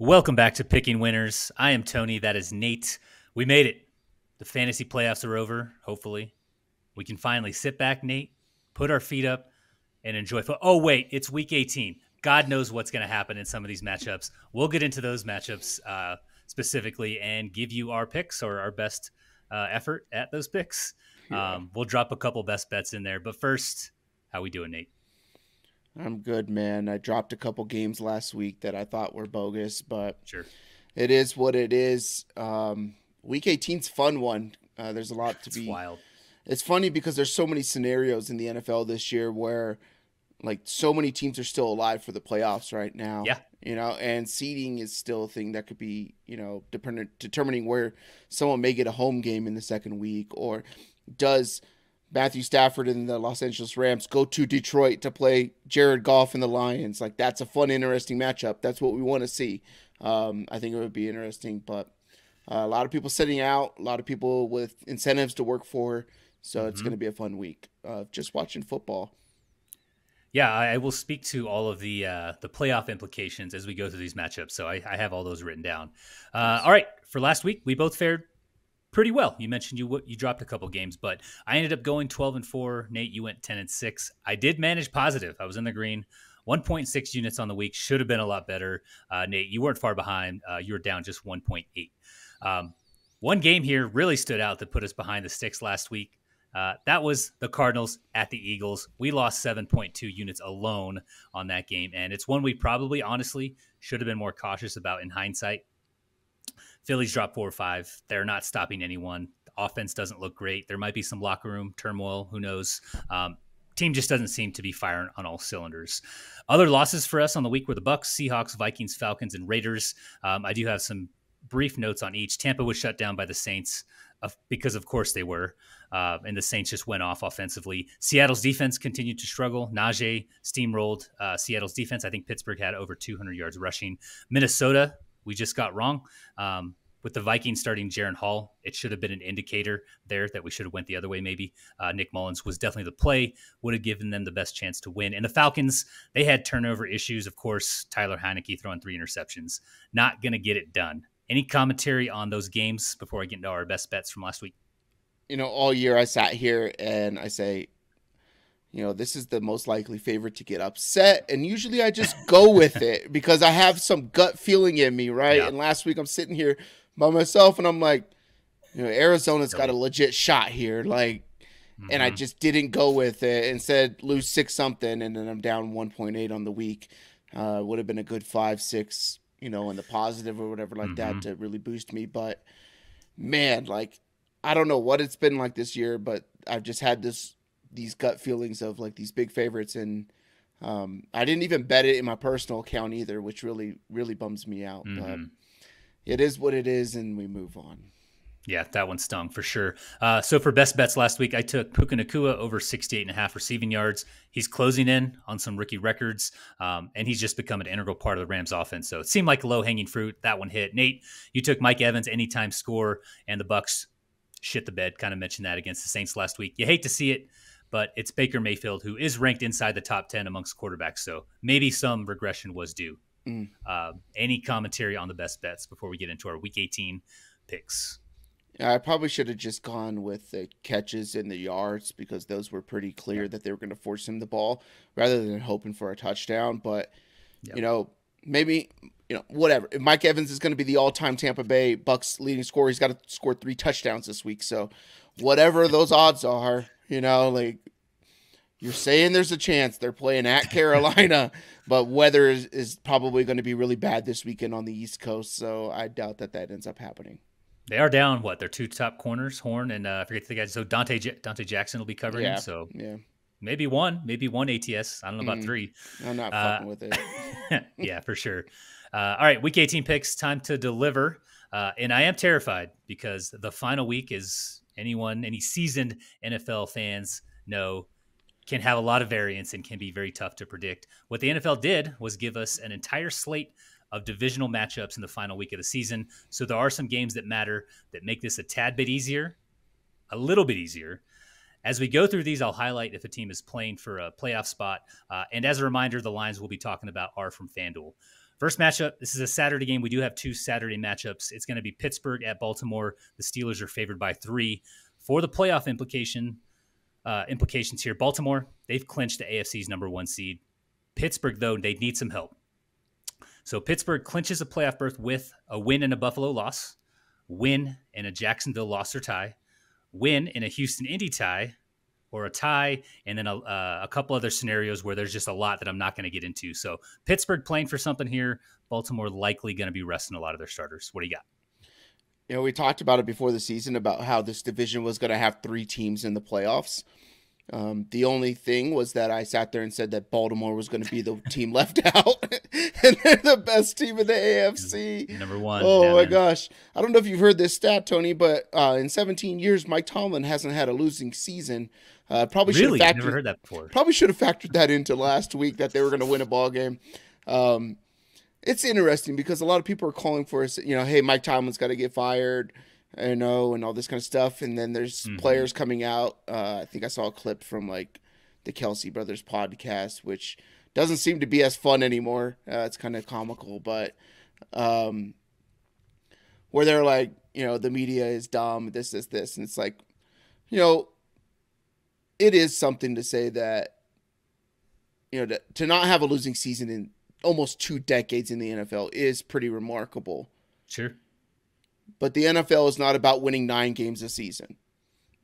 Welcome back to Picking Winners. I am Tony. That is Nate. We made it. The fantasy playoffs are over, hopefully. We can finally sit back, Nate, put our feet up, and enjoy. Fo- oh, wait, it's week 18. God knows what's going to happen in some of these matchups. We'll get into those matchups uh, specifically and give you our picks or our best uh, effort at those picks. Yeah. Um, we'll drop a couple best bets in there. But first, how we doing, Nate? I'm good, man. I dropped a couple games last week that I thought were bogus, but sure, it is what it is. Um, week 18's fun one. Uh, there's a lot to it's be wild. It's funny because there's so many scenarios in the NFL this year where like so many teams are still alive for the playoffs right now. Yeah. You know, and seeding is still a thing that could be, you know, dependent determining where someone may get a home game in the second week or does Matthew Stafford and the Los Angeles Rams go to Detroit to play Jared Goff and the Lions. Like that's a fun, interesting matchup. That's what we want to see. Um, I think it would be interesting, but uh, a lot of people sitting out, a lot of people with incentives to work for. So mm-hmm. it's going to be a fun week of just watching football. Yeah, I, will speak to all of the uh, the playoff implications as we go through these matchups. So I, I have all those written down. Uh, all right, for last week, we both fared pretty well. You mentioned you you dropped a couple games, but I ended up going 12 and 4. Nate, you went 10 and 6. I did manage positive. I was in the green. 1.6 units on the week should have been a lot better. Uh, Nate, you weren't far behind. Uh, you were down just 1.8. Um, one game here really stood out that put us behind the sticks last week. Uh, that was the Cardinals at the Eagles. We lost 7.2 units alone on that game, and it's one we probably, honestly, should have been more cautious about in hindsight. Phillies dropped four or five. They're not stopping anyone. The offense doesn't look great. There might be some locker room turmoil. Who knows? Um, team just doesn't seem to be firing on all cylinders. Other losses for us on the week were the Bucks, Seahawks, Vikings, Falcons, and Raiders. Um, I do have some brief notes on each. Tampa was shut down by the Saints because, of course, they were. Uh, and the Saints just went off offensively. Seattle's defense continued to struggle. Najee steamrolled uh, Seattle's defense. I think Pittsburgh had over 200 yards rushing. Minnesota we just got wrong. Um, with the Vikings starting Jaren Hall, it should have been an indicator there that we should have went the other way. Maybe uh, Nick Mullens was definitely the play, would have given them the best chance to win. And the Falcons, they had turnover issues. Of course, Tyler Heinicke throwing three interceptions, not going to get it done. Any commentary on those games before I get into our best bets from last week? You know, all year I sat here and I say, you know, this is the most likely favorite to get upset. And usually I just go with it because I have some gut feeling in me, right? Yeah. And last week I'm sitting here by myself and I'm like, you know, Arizona's got a legit shot here. Like, mm-hmm. and I mm-hmm. just didn't go with it. Instead, lose six something, and then I'm down 1.8 on the week. Uh, would have been a good five, six, you know, in the positive or whatever like mm-hmm. that to really boost me. But man, like, I don't know what it's been like this year, but I've just had this these gut feelings of like these big favorites and um, I didn't even bet it in my personal account either, which really really bums me out. Mm-hmm. But it is what it is, and we move on. Yeah, that one stung for sure. Uh, so for best bets last week, I took Puka Nacua over 68 and a half receiving yards. He's closing in on some rookie records, um, and he's just become an integral part of the Rams offense. So it seemed like low hanging fruit. That one hit. Nate, you took Mike Evans anytime score, and the Bucks shit the bed. Kind of mentioned that against the Saints last week. You hate to see it but it's Baker Mayfield who is ranked inside the top 10 amongst quarterbacks. So maybe some regression was due. Mm. Uh, any commentary on the best bets before we get into our week 18 picks? I probably should have just gone with the catches and the yards because those were pretty clear that they were going to force him the ball rather than hoping for a touchdown. But, you know, maybe you know, whatever. If Mike Evans is going to be the all-time Tampa Bay Bucks leading scorer, he's got to score three touchdowns this week. So, whatever those odds are, you know, like you're saying there's a chance they're playing at Carolina, but weather is, is probably going to be really bad this weekend on the East Coast. So I doubt that that ends up happening. They are down what their two top corners, Horn and uh, I forget the guy. So Dante J- Donte Jackson will be covering. Yeah, so yeah, maybe one, maybe one ATS. I don't know about mm, three. I'm not uh, fucking with it. yeah, for sure. Uh, all right, week 18 picks. Time to deliver. Uh, and I am terrified because the final week is anyone, any seasoned NFL fans know can have a lot of variance and can be very tough to predict. What the NFL did was give us an entire slate of divisional matchups in the final week of the season. So there are some games that matter that make this a tad bit easier, a little bit easier. As we go through these, I'll highlight if a team is playing for a playoff spot. Uh, and as a reminder, the lines we'll be talking about are from FanDuel. First matchup. This is a Saturday game. We do have two Saturday matchups. It's going to be Pittsburgh at Baltimore. The Steelers are favored by three. For the playoff implication uh, implications here, Baltimore they've clinched the AFC's number one seed. Pittsburgh though they need some help. So Pittsburgh clinches a playoff berth with a win and a Buffalo loss, win and a Jacksonville loss or tie, win in a Houston Indy tie, or a tie, and then a, uh, a couple other scenarios where there's just a lot that I'm not going to get into. So Pittsburgh playing for something here. Baltimore likely going to be resting a lot of their starters. What do you got? You know, we talked about it before the season about how this division was going to have three teams in the playoffs. Um, the only thing was that I sat there and said that Baltimore was going to be the team left out, and they're the best team in the AFC. Number one. Oh my gosh! I don't know if you've heard this stat, Tony, but uh, in 17 years, Mike Tomlin hasn't had a losing season. Uh, probably really? should have factored, never heard that before. Probably should have factored that into last week that they were going to win a ball game. Um, it's interesting because a lot of people are calling for us. You know, hey, Mike Tomlin's got to get fired you know, and all this kind of stuff. And then there's mm-hmm. players coming out. Uh, I think I saw a clip from like the Kelce Brothers podcast, which doesn't seem to be as fun anymore. Uh, it's kind of comical, but um, where they're like, you know, the media is dumb, this, this, this, and it's like, you know, it is something to say that, you know, to, to not have a losing season in almost two decades in the NFL is pretty remarkable. Sure but the NFL is not about winning nine games a season.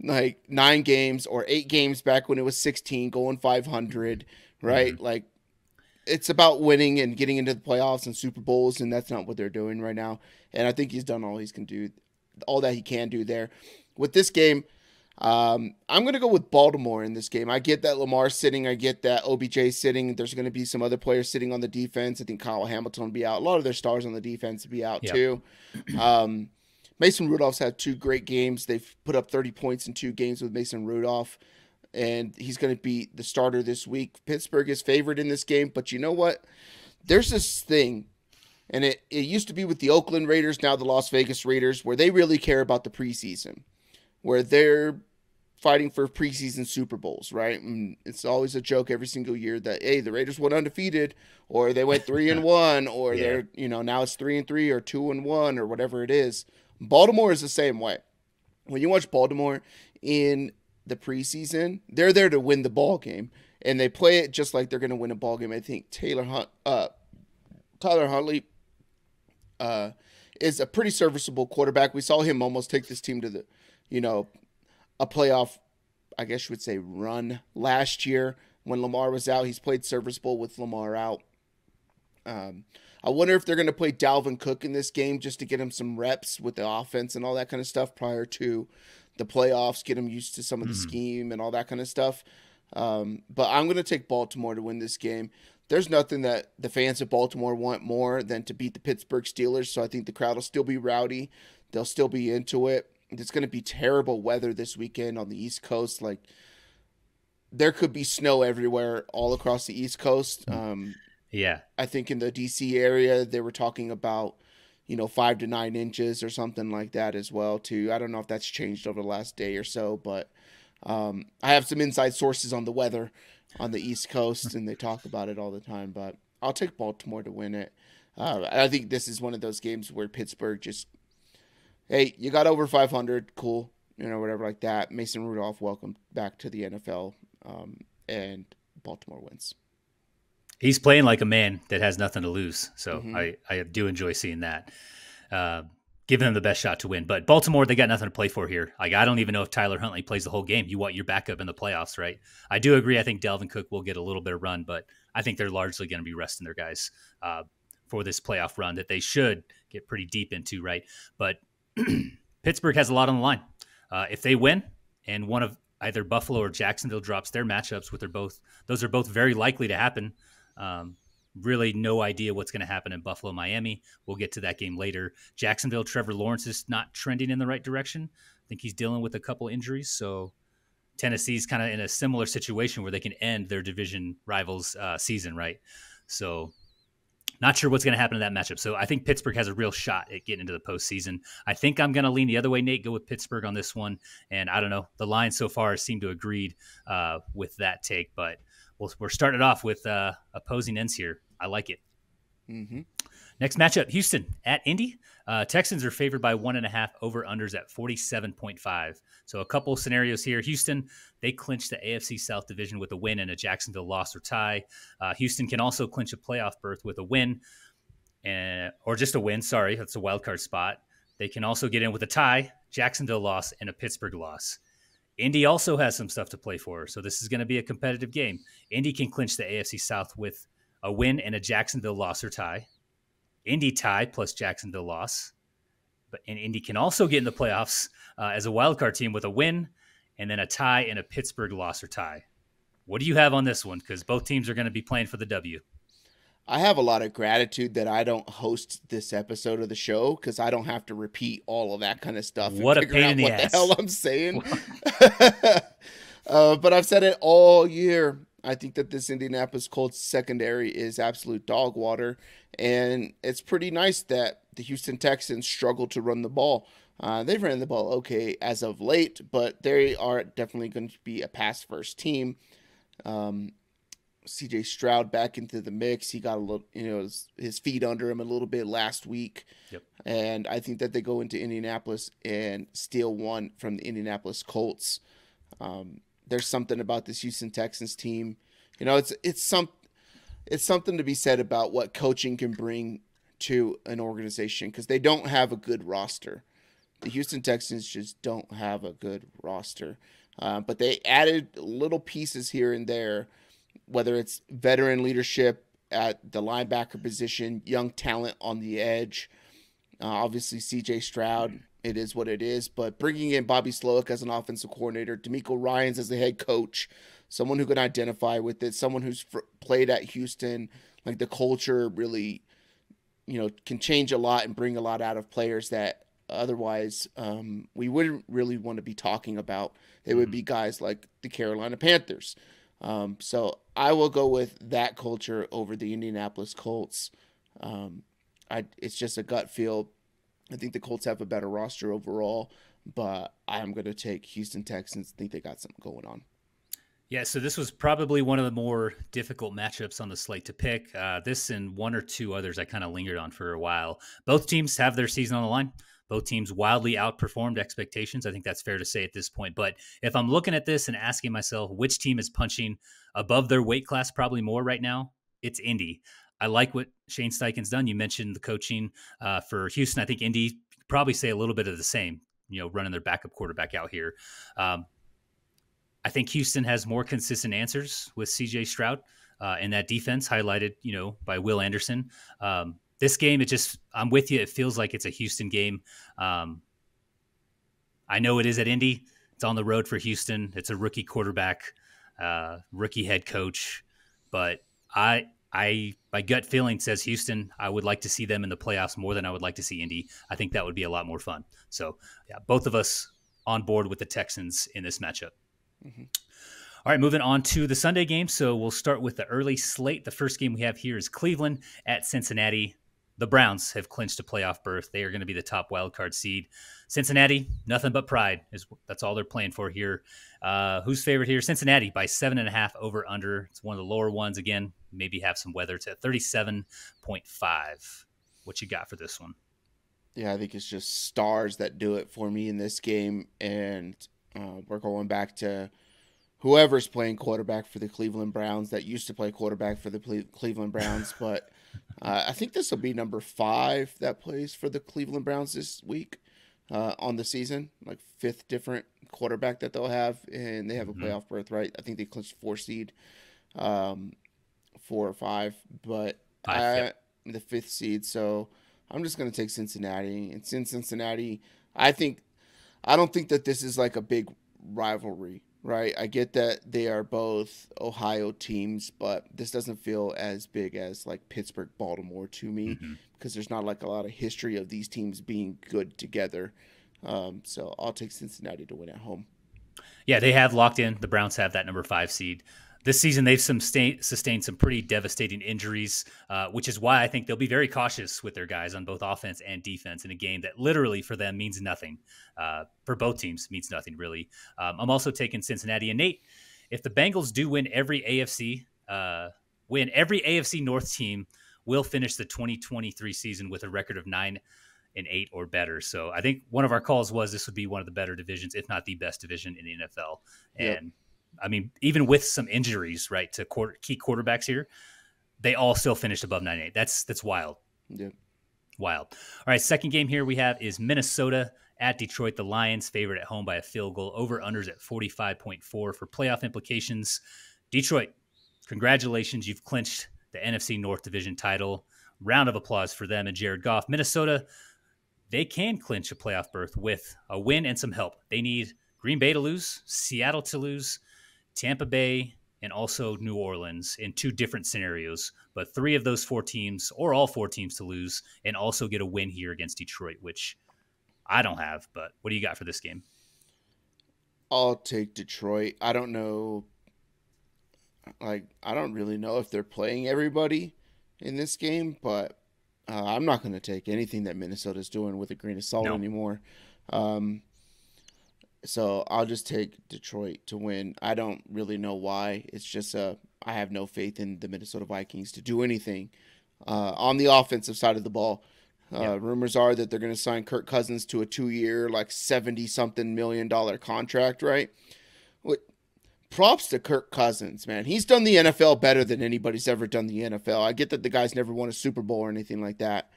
Like nine games or eight games back when it was 16, going 500, right? Mm-hmm. Like it's about winning and getting into the playoffs and Super Bowls, and that's not what they're doing right now. And I think he's done all he can do, all that he can do there. With this game, um, I'm going to go with Baltimore in this game. I get that Lamar sitting. I get that OBJ sitting. There's going to be some other players sitting on the defense. I think Kyle Hamilton will be out. A lot of their stars on the defense will be out yep. too. Um, Mason Rudolph's had two great games. They've put up 30 points in two games with Mason Rudolph, and he's going to be the starter this week. Pittsburgh is favored in this game, but you know what? There's this thing, and it, it used to be with the Oakland Raiders, now the Las Vegas Raiders, where they really care about the preseason, where they're fighting for preseason Super Bowls, right? And it's always a joke every single year that hey, the Raiders went undefeated, or they went three and one, or yeah. they're you know now it's three and three or two and one or whatever it is. Baltimore is the same way. When you watch Baltimore in the preseason, they're there to win the ball game, and they play it just like they're going to win a ball game. I think Taylor Hunt, uh, Tyler Huntley, uh, is a pretty serviceable quarterback. We saw him almost take this team to the, you know, a playoff, I guess you would say, run last year when Lamar was out. He's played serviceable with Lamar out. Um, I wonder if they're going to play Dalvin Cook in this game just to get him some reps with the offense and all that kind of stuff prior to the playoffs, get him used to some of the mm-hmm. scheme and all that kind of stuff. Um, but I'm going to take Baltimore to win this game. There's nothing that the fans of Baltimore want more than to beat the Pittsburgh Steelers. So I think the crowd will still be rowdy. They'll still be into it. It's going to be terrible weather this weekend on the East Coast. Like, there could be snow everywhere all across the East Coast. Mm. Um, yeah. I think in the DC area they were talking about, you know, five to nine inches or something like that as well too. I don't know if that's changed over the last day or so, but um, I have some inside sources on the weather on the East Coast and they talk about it all the time. But I'll take Baltimore to win it. Uh, I think this is one of those games where Pittsburgh just, hey, you got over 500, cool, you know, whatever like that. Mason Rudolph, welcome back to the NFL, um, and Baltimore wins he's playing like a man that has nothing to lose. So mm-hmm. I, I do enjoy seeing that. Uh, giving them the best shot to win. But Baltimore, they got nothing to play for here. Like I don't even know if Tyler Huntley plays the whole game. You want your backup in the playoffs, right? I do agree. I think Dalvin Cook will get a little bit of run, but I think they're largely going to be resting their guys uh, for this playoff run that they should get pretty deep into, right? But Pittsburgh has a lot on the line. Uh, if they win, and one of either Buffalo or Jacksonville drops their matchups, with their both, those are both very likely to happen. Um, really, no idea what's going to happen in Buffalo, Miami. We'll get to that game later. Jacksonville, Trevor Lawrence is not trending in the right direction. I think he's dealing with a couple injuries. So Tennessee's kind of in a similar situation where they can end their division rivals' uh, season, right? So not sure what's going to happen in that matchup. So I think Pittsburgh has a real shot at getting into the postseason. I think I'm going to lean the other way, Nate. Go with Pittsburgh on this one. And I don't know. The lines so far seem to agreed uh, with that take, but we'll, we're starting off with uh, opposing ends here. I like it. Mm-hmm. Next matchup Houston at Indy. Uh, Texans are favored by one and a half over unders at 47.5. So, a couple scenarios here. Houston, they clinch the AFC South division with a win and a Jacksonville loss or tie. Uh, Houston can also clinch a playoff berth with a win and, or just a win. Sorry, that's a wild card spot. They can also get in with a tie, Jacksonville loss, and a Pittsburgh loss. Indy also has some stuff to play for, so this is going to be a competitive game. Indy can clinch the AFC South with a win and a Jacksonville loss or tie. Indy tie plus Jacksonville loss. But and Indy can also get in the playoffs uh, as a wild card team with a win and then a tie and a Pittsburgh loss or tie. What do you have on this one? Because both teams are going to be playing for the W. I have a lot of gratitude that I don't host this episode of the show because I don't have to repeat all of that kind of stuff. What a pain in the what ass. the hell I'm saying. uh, but I've said it all year. I think that this Indianapolis Colts secondary is absolute dog water, and it's pretty nice that the Houston Texans struggle to run the ball. Uh, they've ran the ball okay as of late, but they are definitely going to be a pass first team. Um, CJ Stroud back into the mix. He got a little, you know, his, his feet under him a little bit last week. Yep. And I think that they go into Indianapolis and steal one from the Indianapolis Colts. Um, there's something about this Houston Texans team. You know, it's it's some it's something to be said about what coaching can bring to an organization because they don't have a good roster. The Houston Texans just don't have a good roster. Uh, but they added little pieces here and there whether it's veteran leadership at the linebacker position, young talent on the edge. Uh, obviously, CJ Stroud, it is what it is. But bringing in Bobby Slowik as an offensive coordinator, DeMeco Ryans as the head coach, someone who can identify with it, someone who's fr- played at Houston, like the culture really, you know, can change a lot and bring a lot out of players that otherwise um, we wouldn't really want to be talking about. They would be guys like the Carolina Panthers. Um, so I will go with that culture over the Indianapolis Colts. Um, I it's just a gut feel. I think the Colts have a better roster overall, but I'm going to take Houston Texans. I think they got something going on. Yeah, so this was probably one of the more difficult matchups on the slate to pick. Uh, this and one or two others I kind of lingered on for a while. Both teams have their season on the line. Both teams wildly outperformed expectations. I think that's fair to say at this point. But if I'm looking at this and asking myself which team is punching above their weight class probably more right now, it's Indy. I like what Shane Steichen's done. You mentioned the coaching uh, for Houston. I think Indy probably say a little bit of the same. You know, running their backup quarterback out here. Um, I think Houston has more consistent answers with C.J. Stroud uh, and that defense highlighted, you know, by Will Anderson. Um, this game, it just, I'm with you. It feels like it's a Houston game. Um, I know it is at Indy. It's on the road for Houston. It's a rookie quarterback, uh, rookie head coach, but I, I, my gut feeling says Houston. I would like to see them in the playoffs more than I would like to see Indy. I think that would be a lot more fun. So, yeah, both of us on board with the Texans in this matchup. Mm-hmm. All right, moving on to the Sunday game. So we'll start with the early slate. The first game we have here is Cleveland at Cincinnati. The Browns have clinched a playoff berth. They are going to be the top wild card seed. Cincinnati, nothing but pride is that's all they're playing for here. Uh, who's favorite here? Cincinnati by seven and a half over under. It's one of the lower ones again. Maybe have some weather. It's at thirty seven point five. What you got for this one? Yeah, I think it's just stars that do it for me in this game, and uh, we're going back to whoever's playing quarterback for the Cleveland Browns that used to play quarterback for the Cleveland Browns, but uh, I think this will be number five that plays for the Cleveland Browns this week uh, on the season, like fifth different quarterback that they'll have, and they have a mm-hmm. playoff berth, right? I think they clinched four seed, um, four or five, but five, I, yep. the fifth seed. So I'm just gonna take Cincinnati, and since Cincinnati, I think I don't think that this is like a big rivalry right? I get that they are both Ohio teams, but this doesn't feel as big as like Pittsburgh, Baltimore to me mm-hmm. because there's not like a lot of history of these teams being good together. Um, so I'll take Cincinnati to win at home. Yeah, they have locked in. The Browns have that number five seed this season they've sustained, sustained some pretty devastating injuries, uh, which is why I think they'll be very cautious with their guys on both offense and defense in a game that literally for them means nothing. Uh, for both teams means nothing really. Um, I'm also taking Cincinnati and Nate. If the Bengals do win every AFC uh, win every AFC North team will finish the 2023 season with a record of nine and eight or better. So I think one of our calls was this would be one of the better divisions, if not the best division in the NFL. And yep. I mean, even with some injuries, right, to quarter, key quarterbacks here, they all still finished above nine eight. That's that's wild. Yeah. Wild. All right, second game here we have is Minnesota at Detroit. The Lions favored at home by a field goal. Over unders at 45.4 for playoff implications. Detroit, congratulations. You've clinched the NFC North Division title. Round of applause for them and Jared Goff. Minnesota, they can clinch a playoff berth with a win and some help. They need Green Bay to lose, Seattle to lose, Tampa Bay, and also New Orleans in two different scenarios. But three of those four teams, or all four teams, to lose and also get a win here against Detroit, which I don't have. But what do you got for this game? I'll take Detroit. I don't know. Like, I don't really know if they're playing everybody in this game, but uh, I'm not going to take anything that Minnesota's doing with a grain of salt no. anymore. Um, so I'll just take Detroit to win. I don't really know why. It's just uh, I have no faith in the Minnesota Vikings to do anything uh, on the offensive side of the ball. Uh, Rumors are that they're going to sign Kirk Cousins to a two-year, like seventy something million dollar contract. Right? What? Props to Kirk Cousins, man. He's done the NFL better than anybody's ever done the NFL. I get that the guy's never won a Super Bowl or anything like that,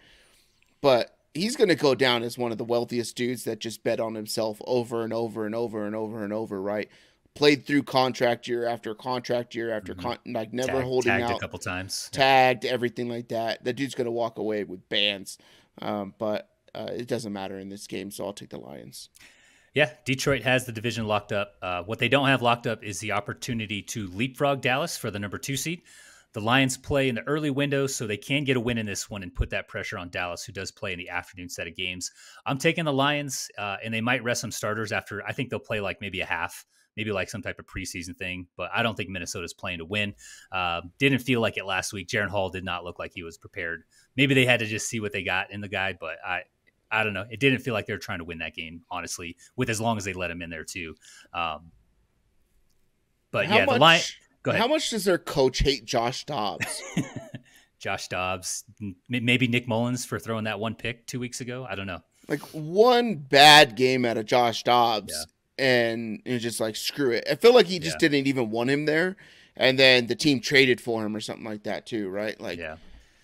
but he's going to go down as one of the wealthiest dudes that just bet on himself over and over and over and over and over. Right? Played through contract year after contract year after mm-hmm. con- like never Tag, holding tagged out a couple times, tagged everything like that. That dude's going to walk away with bands. Um, but uh, it doesn't matter in this game, so I'll take the Lions. Yeah, Detroit has the division locked up. Uh, what they don't have locked up is the opportunity to leapfrog Dallas for the number two seed. The Lions play in the early window, so they can get a win in this one and put that pressure on Dallas, who does play in the afternoon set of games. I'm taking the Lions, uh, and they might rest some starters after. I think they'll play like maybe a half, maybe like some type of preseason thing. But I don't think Minnesota's playing to win. Uh, didn't feel like it last week. Jaren Hall did not look like he was prepared maybe they had to just see what they got in the guy, but I I don't know. It didn't feel like they were trying to win that game, honestly, with as long as they let him in there too. Um, but how yeah, much, the line. Go ahead. How much does their coach hate Josh Dobbs? Josh Dobbs, maybe Nick Mullens for throwing that one pick two weeks ago. I don't know. Like one bad game out of Josh Dobbs, yeah. and it was just like screw it. I feel like he just yeah. didn't even want him there, and then the team traded for him or something like that too, right? Like, yeah.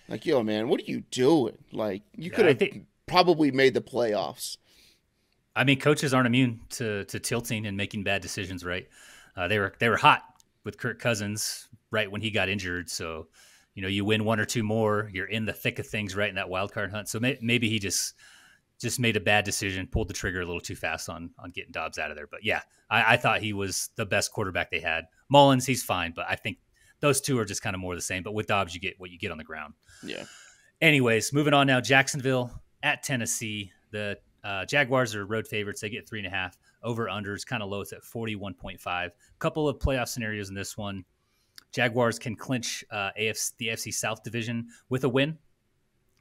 Like, yo, man, what are you doing? Like, you could have think, probably made the playoffs. I mean, coaches aren't immune to to tilting and making bad decisions, right? Uh, they were they were hot with Kirk Cousins right when he got injured, so you know you win one or two more, you're in the thick of things right in that wild card hunt. So may, maybe he just just made a bad decision, pulled the trigger a little too fast on on getting Dobbs out of there. But yeah, I, I thought he was the best quarterback they had. Mullens, he's fine, but I think those two are just kind of more the same. But with Dobbs, you get what you get on the ground. Yeah. Anyways, moving on now. Jacksonville at Tennessee. The uh, Jaguars are road favorites. They get three and a half. Over unders kind of low. It's at forty one point five. Couple of playoff scenarios in this one. Jaguars can clinch uh, AFC, the AFC South division with a win.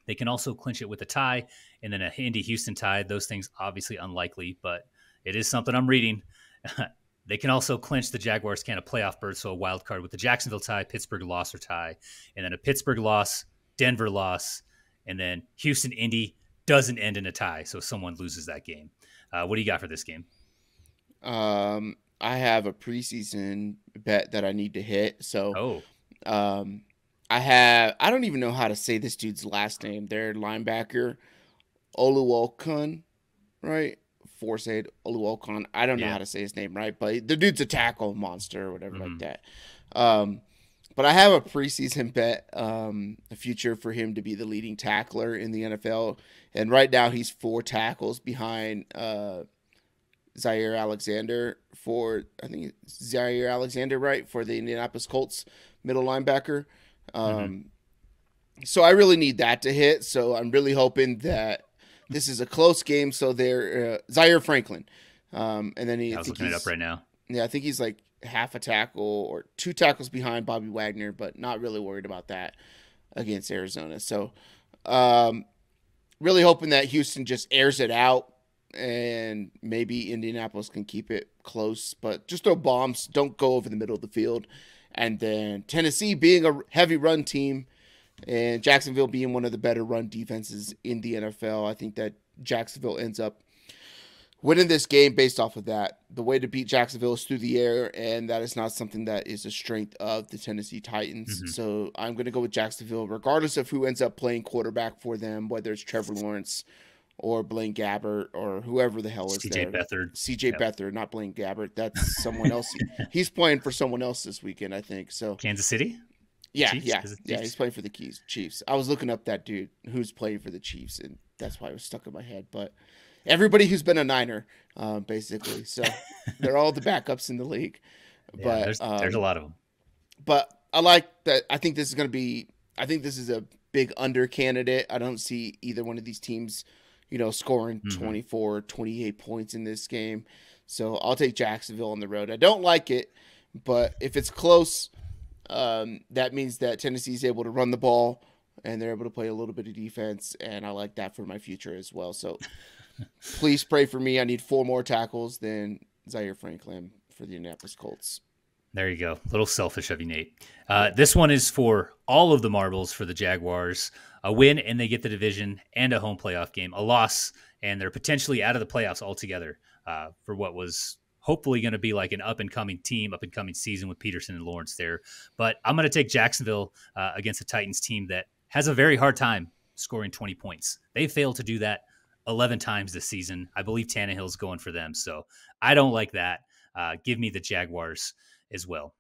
They can also clinch it with a tie and then a Indy Houston tie. Those things obviously unlikely, but it is something I'm reading. They can also clinch the Jaguars can a playoff berth, so a wild card with the Jacksonville tie, Pittsburgh loss or tie, and then a Pittsburgh loss, Denver loss, and then Houston Indy doesn't end in a tie, so someone loses that game. Uh, what do you got for this game? Um, I have a preseason bet that I need to hit. So, oh, um, I have I don't even know how to say this dude's last name. Their linebacker, Oluokun, right? Foyesade Oluokun. I don't know yeah. how to say his name right, but the dude's a tackle monster or whatever mm-hmm. like that. Um, but I have a preseason bet, um, a future for him to be the leading tackler in the NFL, and right now he's four tackles behind uh, Jaire Alexander for I think Jaire Alexander right for the Indianapolis Colts middle linebacker. Mm-hmm. Um, mm-hmm. So I really need that to hit. So I'm really hoping that this is a close game, so they're uh, Zaire Franklin, um, and then he. I was looking it up right now. Yeah, I think he's like half a tackle or two tackles behind Bobby Wagner, but not really worried about that against Arizona. So, um, really hoping that Houston just airs it out and maybe Indianapolis can keep it close, but just throw bombs. Don't go over the middle of the field. And then Tennessee, being a heavy run team, And Jacksonville being one of the better run defenses in the NFL, I think that Jacksonville ends up winning this game based off of that. The way to beat Jacksonville is through the air, and that is not something that is a strength of the Tennessee Titans. Mm-hmm. So I'm going to go with Jacksonville, regardless of who ends up playing quarterback for them, whether it's Trevor Lawrence or Blaine Gabbert or whoever the hell is CJ there. Beathard. CJ yep. Beathard, not Blaine Gabbert. That's someone else. he's playing for someone else this weekend, I think. So Kansas City. Yeah, Chiefs? yeah, yeah. He's playing for the Keys Chiefs. I was looking up that dude who's playing for the Chiefs, and that's why it was stuck in my head. But everybody who's been a Niner, uh, basically. So they're all the backups in the league. Yeah, but there's, um, there's, a lot of them. But I like that. I think this is going to be. I think this is a big under candidate. I don't see either one of these teams, you know, scoring mm-hmm. 24, 28 points in this game. So I'll take Jacksonville on the road. I don't like it, but if it's close, um, that means that Tennessee is able to run the ball and they're able to play a little bit of defense, and I like that for my future as well. So please pray for me. I need four more tackles than Zaire Franklin for the Indianapolis Colts. There you go. A little selfish of you, Nate. Uh, this one is for all of the marbles for the Jaguars. A win and they get the division and a home playoff game. A loss and they're potentially out of the playoffs altogether uh, for what was hopefully going to be like an up and coming team, up and coming season with Pederson and Lawrence there. But I'm going to take Jacksonville uh, against the Titans team that has a very hard time scoring 20 points. They failed to do that 11 times this season. I believe Tannehill's going for them. So I don't like that. Uh, give me the Jaguars as well.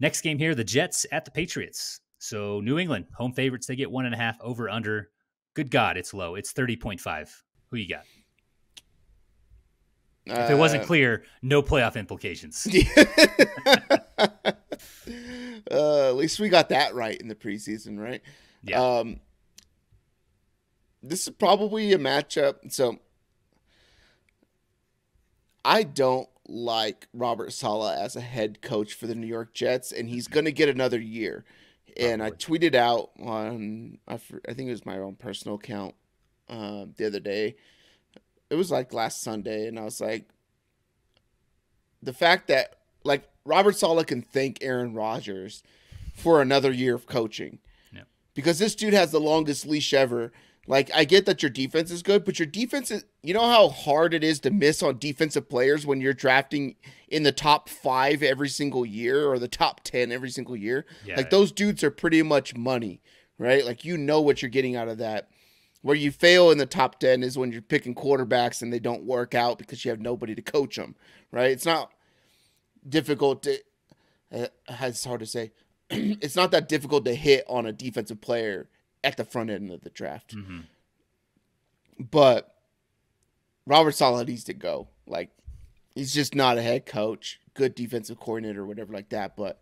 Next game here the Jets at the Patriots. So New England, home favorites, they get one and a half over under. Good God, it's low. It's 30.5. Who you got? Uh, if it wasn't uh, clear, no playoff implications. uh, at least we got that right in the preseason, right? Yeah. Um, this is probably a matchup. So I don't like Robert Saleh as a head coach for the New York Jets, and he's going to get another year. And I tweeted out on, I, think it was my own personal account uh, the other day. It was like last Sunday, and I was like, the fact that like Robert Saleh can thank Aaron Rodgers for another year of coaching. Yeah. Because this dude has the longest leash ever. Like I get that your defense is good, but your defense is you know how hard it is to miss on defensive players when you're drafting in the top 5 every single year or the top 10 every single year? Yeah, like those dudes are pretty much money, right? Like you know what you're getting out of that. Where you fail in the top 10 is when you're picking quarterbacks and they don't work out because you have nobody to coach them, right? It's not difficult to. Uh, it's hard to say. it's not that difficult to hit on a defensive player at the front end of the draft. Mm-hmm. But Robert Saleh needs to go. Like he's just not a head coach, good defensive coordinator, or whatever like that. But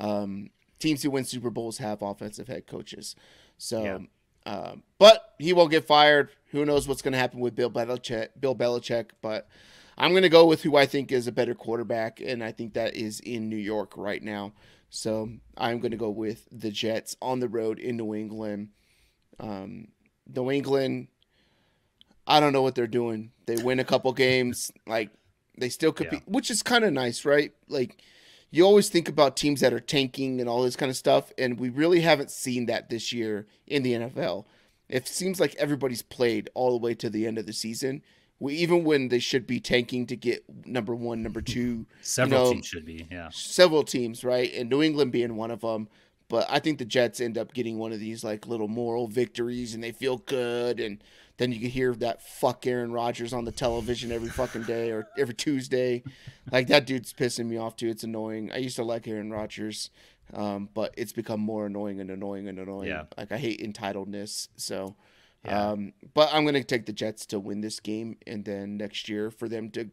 um, teams who win Super Bowls have offensive head coaches. So, yeah. um, but he won't get fired. Who knows what's going to happen with Bill Belichick? Bill Belichick, but I'm going to go with who I think is a better quarterback, and I think that is in New York right now. So I'm going to go with the Jets on the road in New England. Um, New England, I don't know what they're doing. They win a couple games, like they still compete, yeah. which is kind of nice, right? Like you always think about teams that are tanking and all this kind of stuff, and we really haven't seen that this year in the NFL. It seems like everybody's played all the way to the end of the season even when they should be tanking to get number one, number two. Several you know, teams should be, yeah. Several teams, right? And New England being one of them. But I think the Jets end up getting one of these like little moral victories, and they feel good. And then you can hear that fuck Aaron Rodgers on the television every fucking day or every Tuesday. like that dude's pissing me off too. It's annoying. I used to like Aaron Rodgers, um, but it's become more annoying and annoying and annoying. Yeah. Like I hate entitledness. So yeah. Um, but I'm going to take the Jets to win this game, and then next year for them to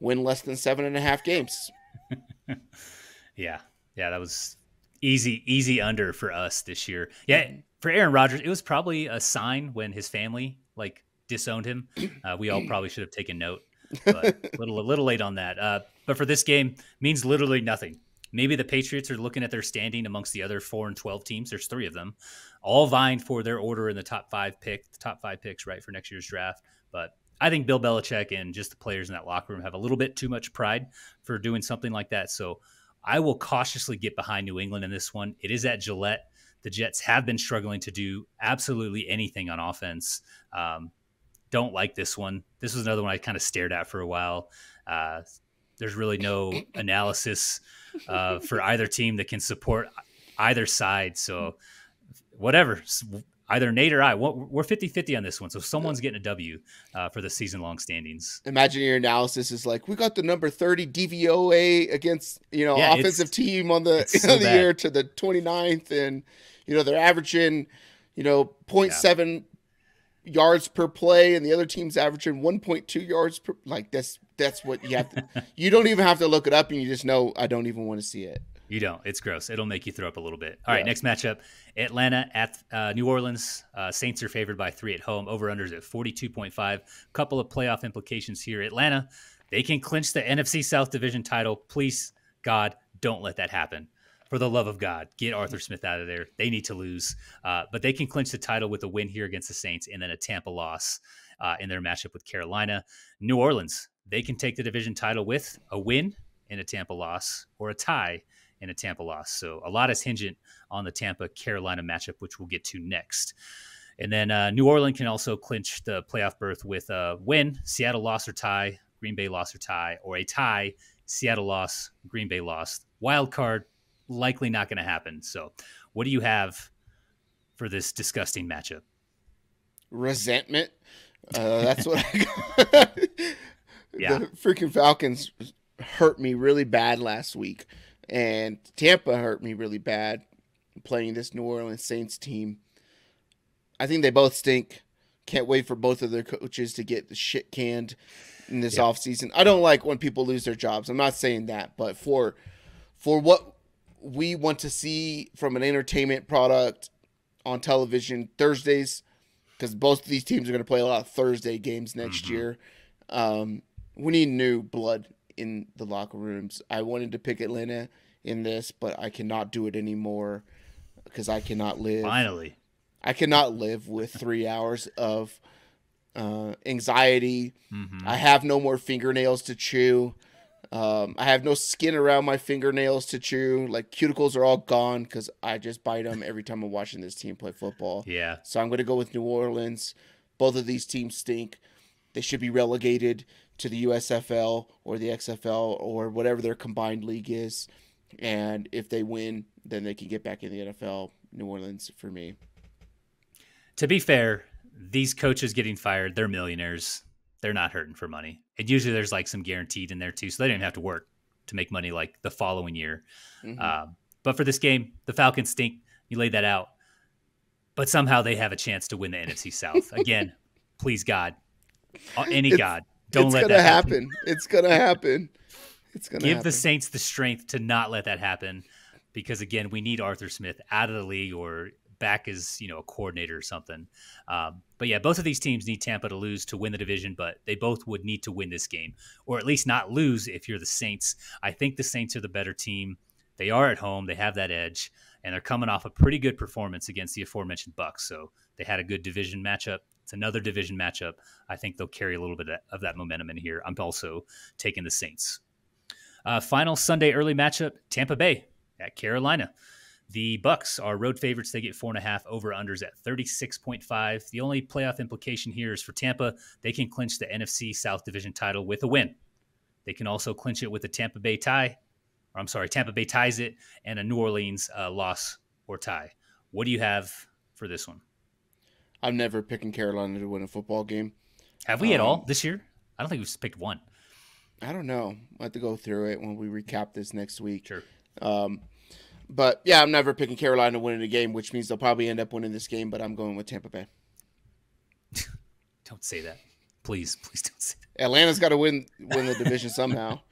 win less than seven and a half games. yeah, yeah, that was easy, easy under for us this year. Yeah, for Aaron Rodgers, it was probably a sign when his family like disowned him. Uh, we all probably should have taken note, but a little, a little late on that. Uh, but for this game, means literally nothing. Maybe the Patriots are looking at their standing amongst the other four and twelve teams. There's three of them, all vying for their order in the top five pick, the top five picks, right for next year's draft. But I think Bill Belichick and just the players in that locker room have a little bit too much pride for doing something like that. So I will cautiously get behind New England in this one. It is at Gillette. the Jets have been struggling to do absolutely anything on offense. Um, don't like this one. This was another one I kind of stared at for a while. Uh, there's really no analysis uh, for either team that can support either side. So, whatever either Nate or I, we're 50 50 on this one. So someone's getting a W uh, for the season long standings. Imagine your analysis is like, we got the number 30 DVOA against, you know, yeah, offensive team on the, so the year to the 29th. And, you know, they're averaging, you know, 0.7 yeah. yards per play and the other team's averaging 1.2 yards per, like that's, that's what you have to, you don't even have to look it up and you just know, I don't even want to see it. You don't. It's gross. It'll make you throw up a little bit. All yeah. right, next matchup: Atlanta at uh, New Orleans. Uh, Saints are favored by three at home. Over unders at forty two point five. Couple of playoff implications here. Atlanta, they can clinch the NFC South Division title. Please, God, don't let that happen. For the love of God, get Arthur Smith out of there. They need to lose, uh, but they can clinch the title with a win here against the Saints, and then a Tampa loss uh, in their matchup with Carolina. New Orleans, they can take the division title with a win and a Tampa loss, or a tie and a Tampa loss. So a lot is hingent on the Tampa Carolina matchup, which we'll get to next. And then uh, New Orleans can also clinch the playoff berth with a win, Seattle loss or tie, Green Bay loss or tie, or a tie, Seattle loss, Green Bay loss. Wild card, likely not going to happen. So, what do you have for this disgusting matchup? Resentment. Uh, that's what I got. yeah. The freaking Falcons hurt me really bad last week. And Tampa hurt me really bad playing this New Orleans Saints team. I think they both stink. Can't wait for both of their coaches to get the shit canned in this yep. offseason. I don't like when people lose their jobs. I'm not saying that, but for for what we want to see from an entertainment product on television Thursdays, because both of these teams are going to play a lot of Thursday games next mm-hmm. year. Um, we need new blood in the locker rooms. I wanted to pick Atlanta in this, but I cannot do it anymore because I cannot live. Finally, I cannot live with three hours of uh, anxiety. Mm-hmm. I have no more fingernails to chew. Um, I have no skin around my fingernails to chew. Like cuticles are all gone because I just bite them every time I'm watching this team play football. Yeah. So I'm going to go with New Orleans. Both of these teams stink. They should be relegated to the USFL or the XFL or whatever their combined league is. And if they win, then they can get back in the NFL. New Orleans for me. To be fair, these coaches getting fired, they're millionaires. They're not hurting for money. And usually there's like some guaranteed in there too. So they don't have to work to make money like the following year. Mm-hmm. Uh, but for this game, the Falcons stink. You laid that out. But somehow they have a chance to win the NFC South. Again, please God, any it's, God, don't it's let gonna that happen. happen. It's gonna happen. It's gonna give happen. the Saints the strength to not let that happen, because again, we need Arthur Smith out of the league or back as you know a coordinator or something. Um, but yeah, both of these teams need Tampa to lose to win the division, but they both would need to win this game or at least not lose if you're the Saints. I think the Saints are the better team. They are at home. They have that edge, and they're coming off a pretty good performance against the aforementioned Bucks. So they had a good division matchup. It's another division matchup. I think they'll carry a little bit of that momentum in here. I'm also taking the Saints. Uh, final Sunday early matchup: Tampa Bay at Carolina. The Bucks are road favorites. They get four and a half over unders at 36.5. The only playoff implication here is for Tampa. They can clinch the NFC South Division title with a win. They can also clinch it with a Tampa Bay tie. Or I'm sorry, Tampa Bay ties it and a New Orleans uh, loss or tie. What do you have for this one? I'm never picking Carolina to win a football game. Have we um, at all um, this year? I don't think we've picked one. I don't know. I have to go through it when we recap this next week. Sure. Um, but yeah, I'm never picking Carolina to win a game, which means they'll probably end up winning this game. But I'm going with Tampa Bay. don't say that, please. Please don't say that. Atlanta's got to win win the division somehow.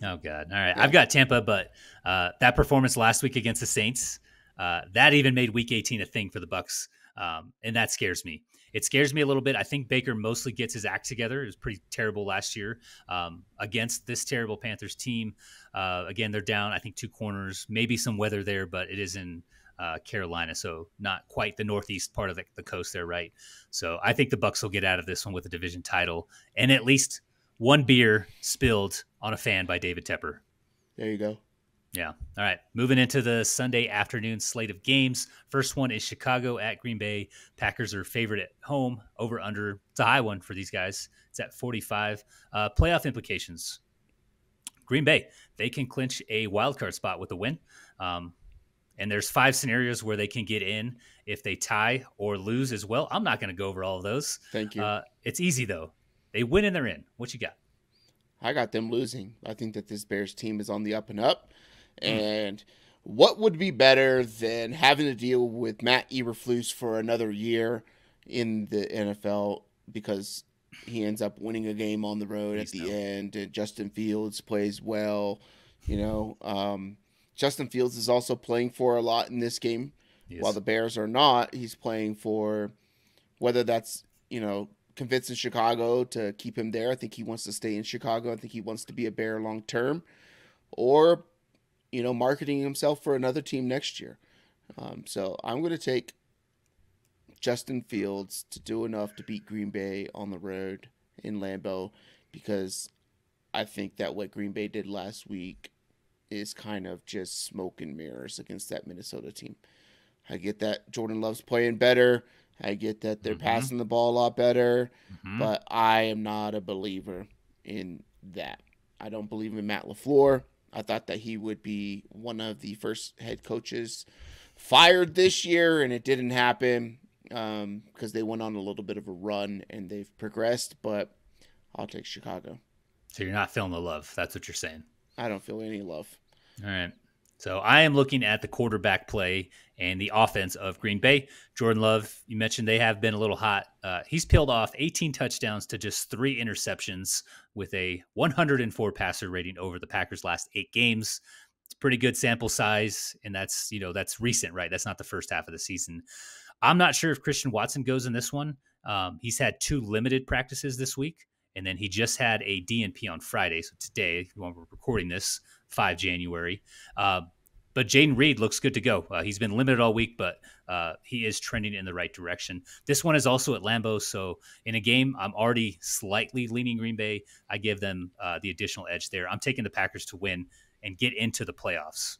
Oh God! All right, yeah. I've got Tampa, but uh, that performance last week against the Saints, uh, that even made Week 18 a thing for the Bucks um, and that scares me. It scares me a little bit. I think Baker mostly gets his act together. It was pretty terrible last year um, against this terrible Panthers team. Uh, again, they're down, I think, two corners, maybe some weather there, but it is in uh, Carolina, so not quite the northeast part of the, the, coast there, right? So I think the Bucks will get out of this one with a division title and at least one beer spilled on a fan by David Tepper. There you go. Yeah. All right. Moving into the Sunday afternoon slate of games. First one is Chicago at Green Bay. Packers are favorite at home. Over under. It's a high one for these guys. It's at 45. Uh, playoff implications. Green Bay, they can clinch a wild card spot with a win. Um, and there's five scenarios where they can get in if they tie or lose as well. I'm not going to go over all of those. Thank you. Uh, it's easy though. They win and they're in. What you got? I got them losing. I think that this Bears team is on the up and up. And what would be better than having to deal with Matt Eberflus for another year in the NFL because he ends up winning a game on the road Please at the end, and Justin Fields plays well. You know, um, Justin Fields is also playing for a lot in this game, yes. while the Bears are not. He's playing for whether that's you know convincing Chicago to keep him there. I think he wants to stay in Chicago. I think he wants to be a Bear long term, or you know, marketing himself for another team next year. Um, so I'm going to take Justin Fields to do enough to beat Green Bay on the road in Lambeau because I think that what Green Bay did last week is kind of just smoke and mirrors against that Minnesota team. I get that Jordan Love's playing better. I get that they're mm-hmm. passing the ball a lot better, mm-hmm. but I am not a believer in that. I don't believe in Matt LaFleur. I thought that he would be one of the first head coaches fired this year, and it didn't happen because um, they went on a little bit of a run and they've progressed. But I'll take Chicago. So you're not feeling the love. That's what you're saying. I don't feel any love. All right. So I am looking at the quarterback play and the offense of Green Bay. Jordan Love, you mentioned they have been a little hot. Uh, he's peeled off 18 touchdowns to just three interceptions with a 104 passer rating over the Packers' last eight games. It's pretty good sample size, and that's you know that's recent, right? That's not the first half of the season. I'm not sure if Christian Watson goes in this one. Um, he's had two limited practices this week, and then he just had a DNP on Friday. So today, when we're recording this, 5 January. Uh, but Jayden Reed looks good to go. Uh, he's been limited all week, but uh, he is trending in the right direction. This one is also at Lambeau, so in a game I'm already slightly leaning Green Bay. I give them uh, the additional edge there. I'm taking the Packers to win and get into the playoffs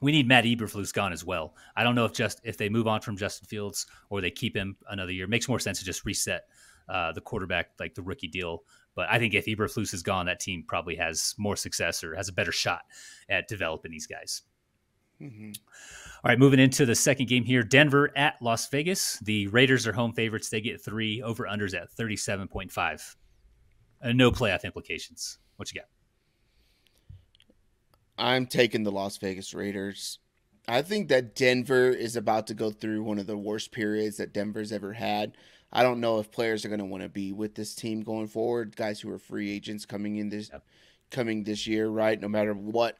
we need Matt Eberflus gone as well. I don't know if just if they move on from Justin Fields or they keep him another year. It makes more sense to just reset uh, the quarterback like the rookie deal. But I think if Eberflus is gone, that team probably has more success or has a better shot at developing these guys. Mm-hmm. All right, moving into the second game here Denver at Las Vegas. The Raiders are home favorites. They get three over unders at 37.5. Uh, no playoff implications. What you got? I'm taking the Las Vegas Raiders. I think that Denver is about to go through one of the worst periods that Denver's ever had. I don't know if players are going to want to be with this team going forward. Guys who are free agents coming in this yep. coming this year, right? No matter what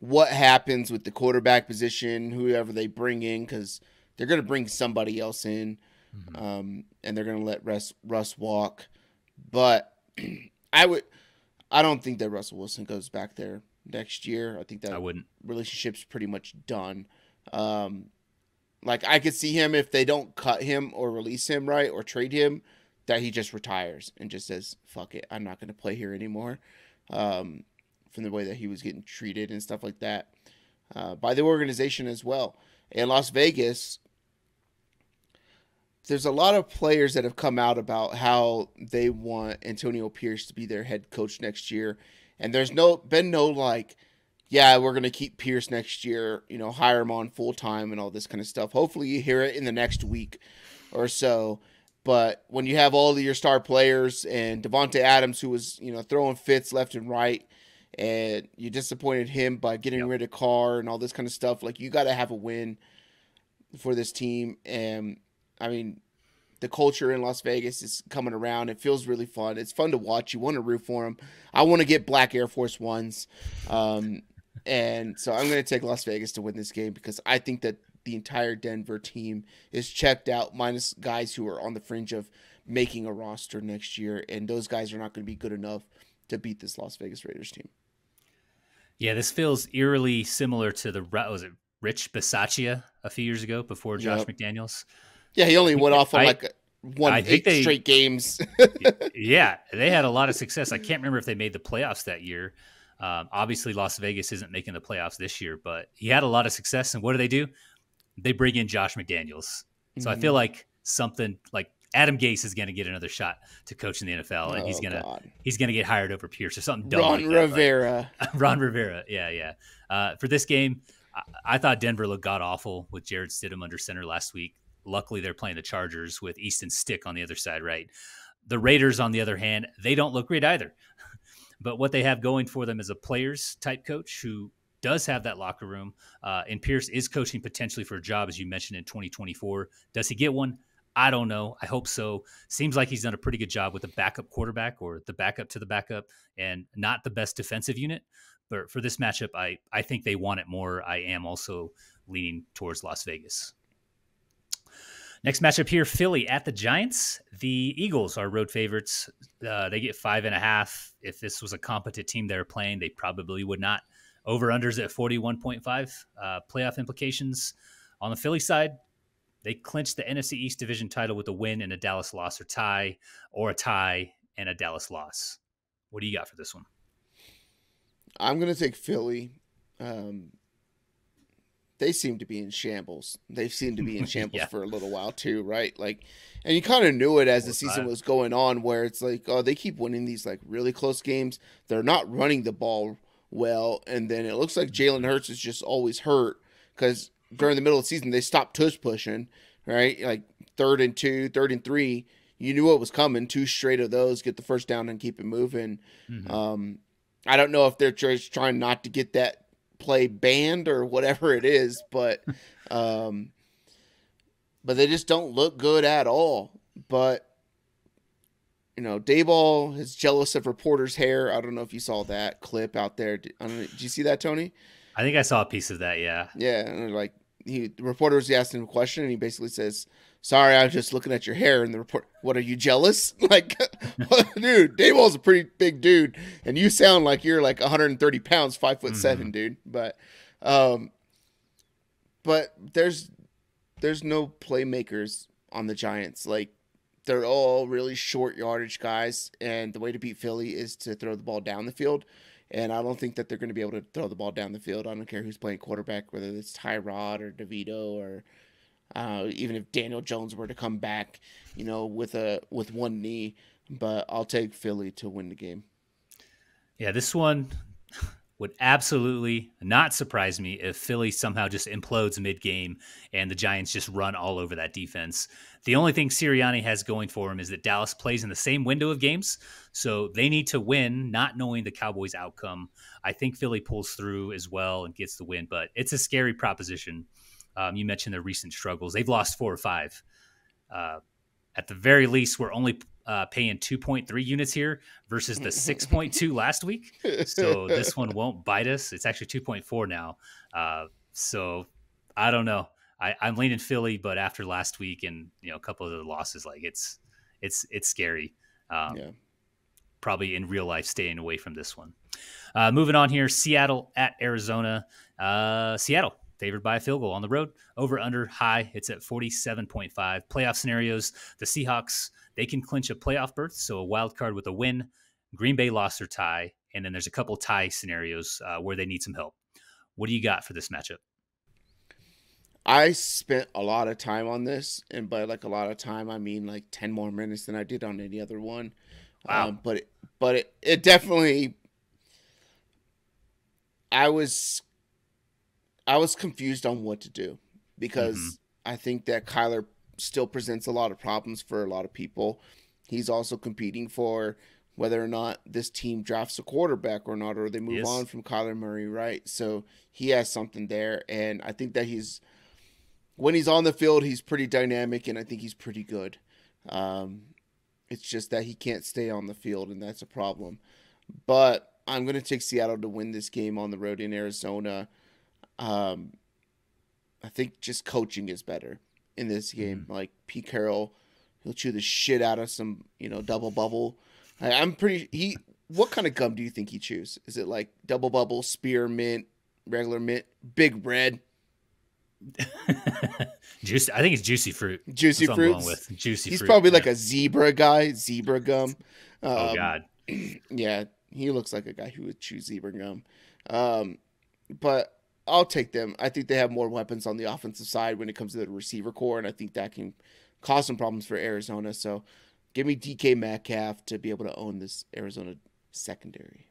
what happens with the quarterback position, whoever they bring in, because they're going to bring somebody else in, mm-hmm. um, and they're going to let Russ Russ walk. But I would, I don't think that Russell Wilson goes back there next year. I think that I wouldn't. relationship's pretty much done. Um, like I could see him if they don't cut him or release him right or trade him, that he just retires and just says, "Fuck it, I'm not going to play here anymore." Um, from the way that he was getting treated and stuff like that uh, by the organization as well. In Las Vegas, there's a lot of players that have come out about how they want Antonio Pierce to be their head coach next year and there's no been no like, yeah, we're gonna keep Pierce next year, you know, hire him on full time and all this kind of stuff. Hopefully, you hear it in the next week or so. But when you have all of your star players and Davante Adams, who was you know throwing fits left and right, and you disappointed him by getting yep. rid of Carr and all this kind of stuff, like you got to have a win for this team. And I mean, the culture in Las Vegas is coming around. It feels really fun. It's fun to watch. You want to root for them. I want to get black Air Force Ones. Um, and so I'm going to take Las Vegas to win this game because I think that the entire Denver team is checked out, minus guys who are on the fringe of making a roster next year. And those guys are not going to be good enough to beat this Las Vegas Raiders team. Yeah, this feels eerily similar to the was it Rich Bisaccia a few years ago before Josh yep. McDaniels. Yeah, he only went off on I, like one I eight they, straight games. yeah, they had a lot of success. I can't remember if they made the playoffs that year. Um, obviously, Las Vegas isn't making the playoffs this year, but he had a lot of success. And what do they do? They bring in Josh McDaniels. So mm-hmm. I feel like something like Adam Gase is going to get another shot to coach in the NFL, and oh, he's gonna God. he's gonna get hired over Pierce or something. Dumb Ron like Rivera. Like, Ron Rivera. Yeah, yeah. Uh, for this game, I, I, thought Denver looked god awful with Jarrett Stidham under center last week. Luckily, they're playing the Chargers with Easton Stick on the other side, right? The Raiders, on the other hand, they don't look great either. But what they have going for them is a players type coach who does have that locker room. Uh, and Pierce is coaching potentially for a job, as you mentioned, in 2024. Does he get one? I don't know. I hope so. Seems like he's done a pretty good job with the backup quarterback or the backup to the backup and not the best defensive unit. But for this matchup, I, I think they want it more. I am also leaning towards Las Vegas. Next matchup here Philly at the Giants. The Eagles are road favorites. Uh, they get five and a half. If this was a competent team they're playing, they probably would not. Over unders at 41.5. Uh, playoff implications on the Philly side, they clinched the NFC East division title with a win and a Dallas loss or tie, or a tie and a Dallas loss. What do you got for this one? I'm going to take Philly. Um, they seem to be in shambles. They seem to be in shambles yeah. for a little while too, right? Like, and you kind of knew it as the season was going on, where it's like, oh, they keep winning these like really close games. They're not running the ball well, and then it looks like Jalen Hurts is just always hurt because during the middle of the season they stopped tush pushing, right? Like third and two, third and three. You knew what was coming. Two straight of those, get the first down and keep it moving. Mm-hmm. Um, I don't know if they're just trying not to get that play banned or whatever it is, but um, but they just don't look good at all. But you know, Daboll is jealous of reporters' hair. I don't know if you saw that clip out there. Did, did you see that, Tony? I think I saw a piece of that. Yeah. Yeah, and like he, the reporter was asking him a question, and he basically says, "Sorry, I was just looking at your hair." in the report, "What are you jealous?" like, dude, Daboll's a pretty big dude, and you sound like you're like 130 pounds, five foot mm-hmm. seven, dude. But, um, but there's there's no playmakers on the Giants. Like, they're all really short yardage guys, and the way to beat Philly is to throw the ball down the field. And I don't think that they're going to be able to throw the ball down the field. I don't care who's playing quarterback, whether it's Tyrod or DeVito or uh, even if Daniel Jones were to come back, you know, with a with one knee. But I'll take Philly to win the game. Yeah, this one would absolutely not surprise me if Philly somehow just implodes mid game and the Giants just run all over that defense. The only thing Sirianni has going for him is that Dallas plays in the same window of games. So they need to win, not knowing the Cowboys' outcome. I think Philly pulls through as well and gets the win, but it's a scary proposition. Um, you mentioned their recent struggles. They've lost four or five. Uh, at the very least, we're only uh, paying 2.3 units here versus the 6.2 last week. So this one won't bite us. It's actually 2.4 now. Uh, so I don't know. I, I'm leaning Philly, but after last week and you know a couple of the losses, like it's it's it's scary. Um, yeah. Probably in real life, staying away from this one. Uh, moving on here, Seattle at Arizona. Uh, Seattle favored by a field goal on the road. Over under high, it's at 47.5. Playoff scenarios: the Seahawks they can clinch a playoff berth, so a wild card with a win. Green Bay lost or tie, and then there's a couple tie scenarios uh, where they need some help. What do you got for this matchup? I spent a lot of time on this, and by like a lot of time, I mean like ten more minutes than I did on any other one. Wow. Um, but it, but it, it definitely, I was, I was confused on what to do because mm-hmm. I think that Kyler still presents a lot of problems for a lot of people. He's also competing for whether or not this team drafts a quarterback or not, or they move yes. on from Kyler Murray, right? So he has something there, and I think that he's when he's on the field, he's pretty dynamic, and I think he's pretty good. Um, it's just that he can't stay on the field, and that's a problem. But I'm going to take Seattle to win this game on the road in Arizona. Um, I think just coaching is better in this game. Mm-hmm. Like Pete Carroll, he'll chew the shit out of some, you know, double bubble. I, I'm pretty. He. What kind of gum do you think he chews? Is it like double bubble, spearmint, regular mint, big red? juicy. I think it's juicy fruit. Juicy fruit. With juicy. He's fruit, probably yeah. like a zebra guy. Zebra gum. Oh, um, oh God. Yeah, He looks like a guy who would chew zebra gum. Um, but I'll take them. I think they have more weapons on the offensive side when it comes to the receiver corps, and I think that can cause some problems for Arizona. So give me DK Metcalf to be able to own this Arizona secondary.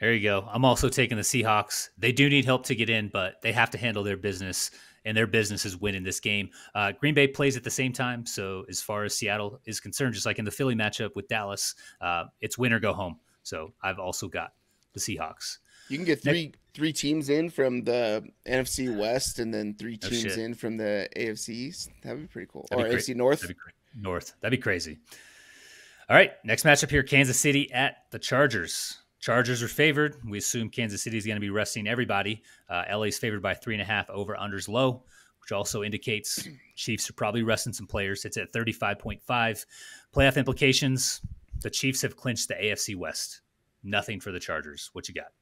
There you go. I'm also taking the Seahawks. They do need help to get in, but they have to handle their business, and their business is winning this game. Uh, Green Bay plays at the same time, so as far as Seattle is concerned, just like in the Philly matchup with Dallas, uh, it's win or go home. So I've also got the Seahawks. You can get three Next, three teams in from the NFC West, and then three teams oh, in from the AFC East. That'd be pretty cool. That'd or AFC North. That'd North. That'd be crazy. All right, next matchup here: Kansas City at the Chargers. Chargers are favored. We assume Kansas City is going to be resting everybody. Uh, is favored by three and a half. Over unders low, which also indicates Chiefs are probably resting some players. It's at thirty five point five. Playoff implications: the Chiefs have clinched the AFC West. Nothing for the Chargers. What you got?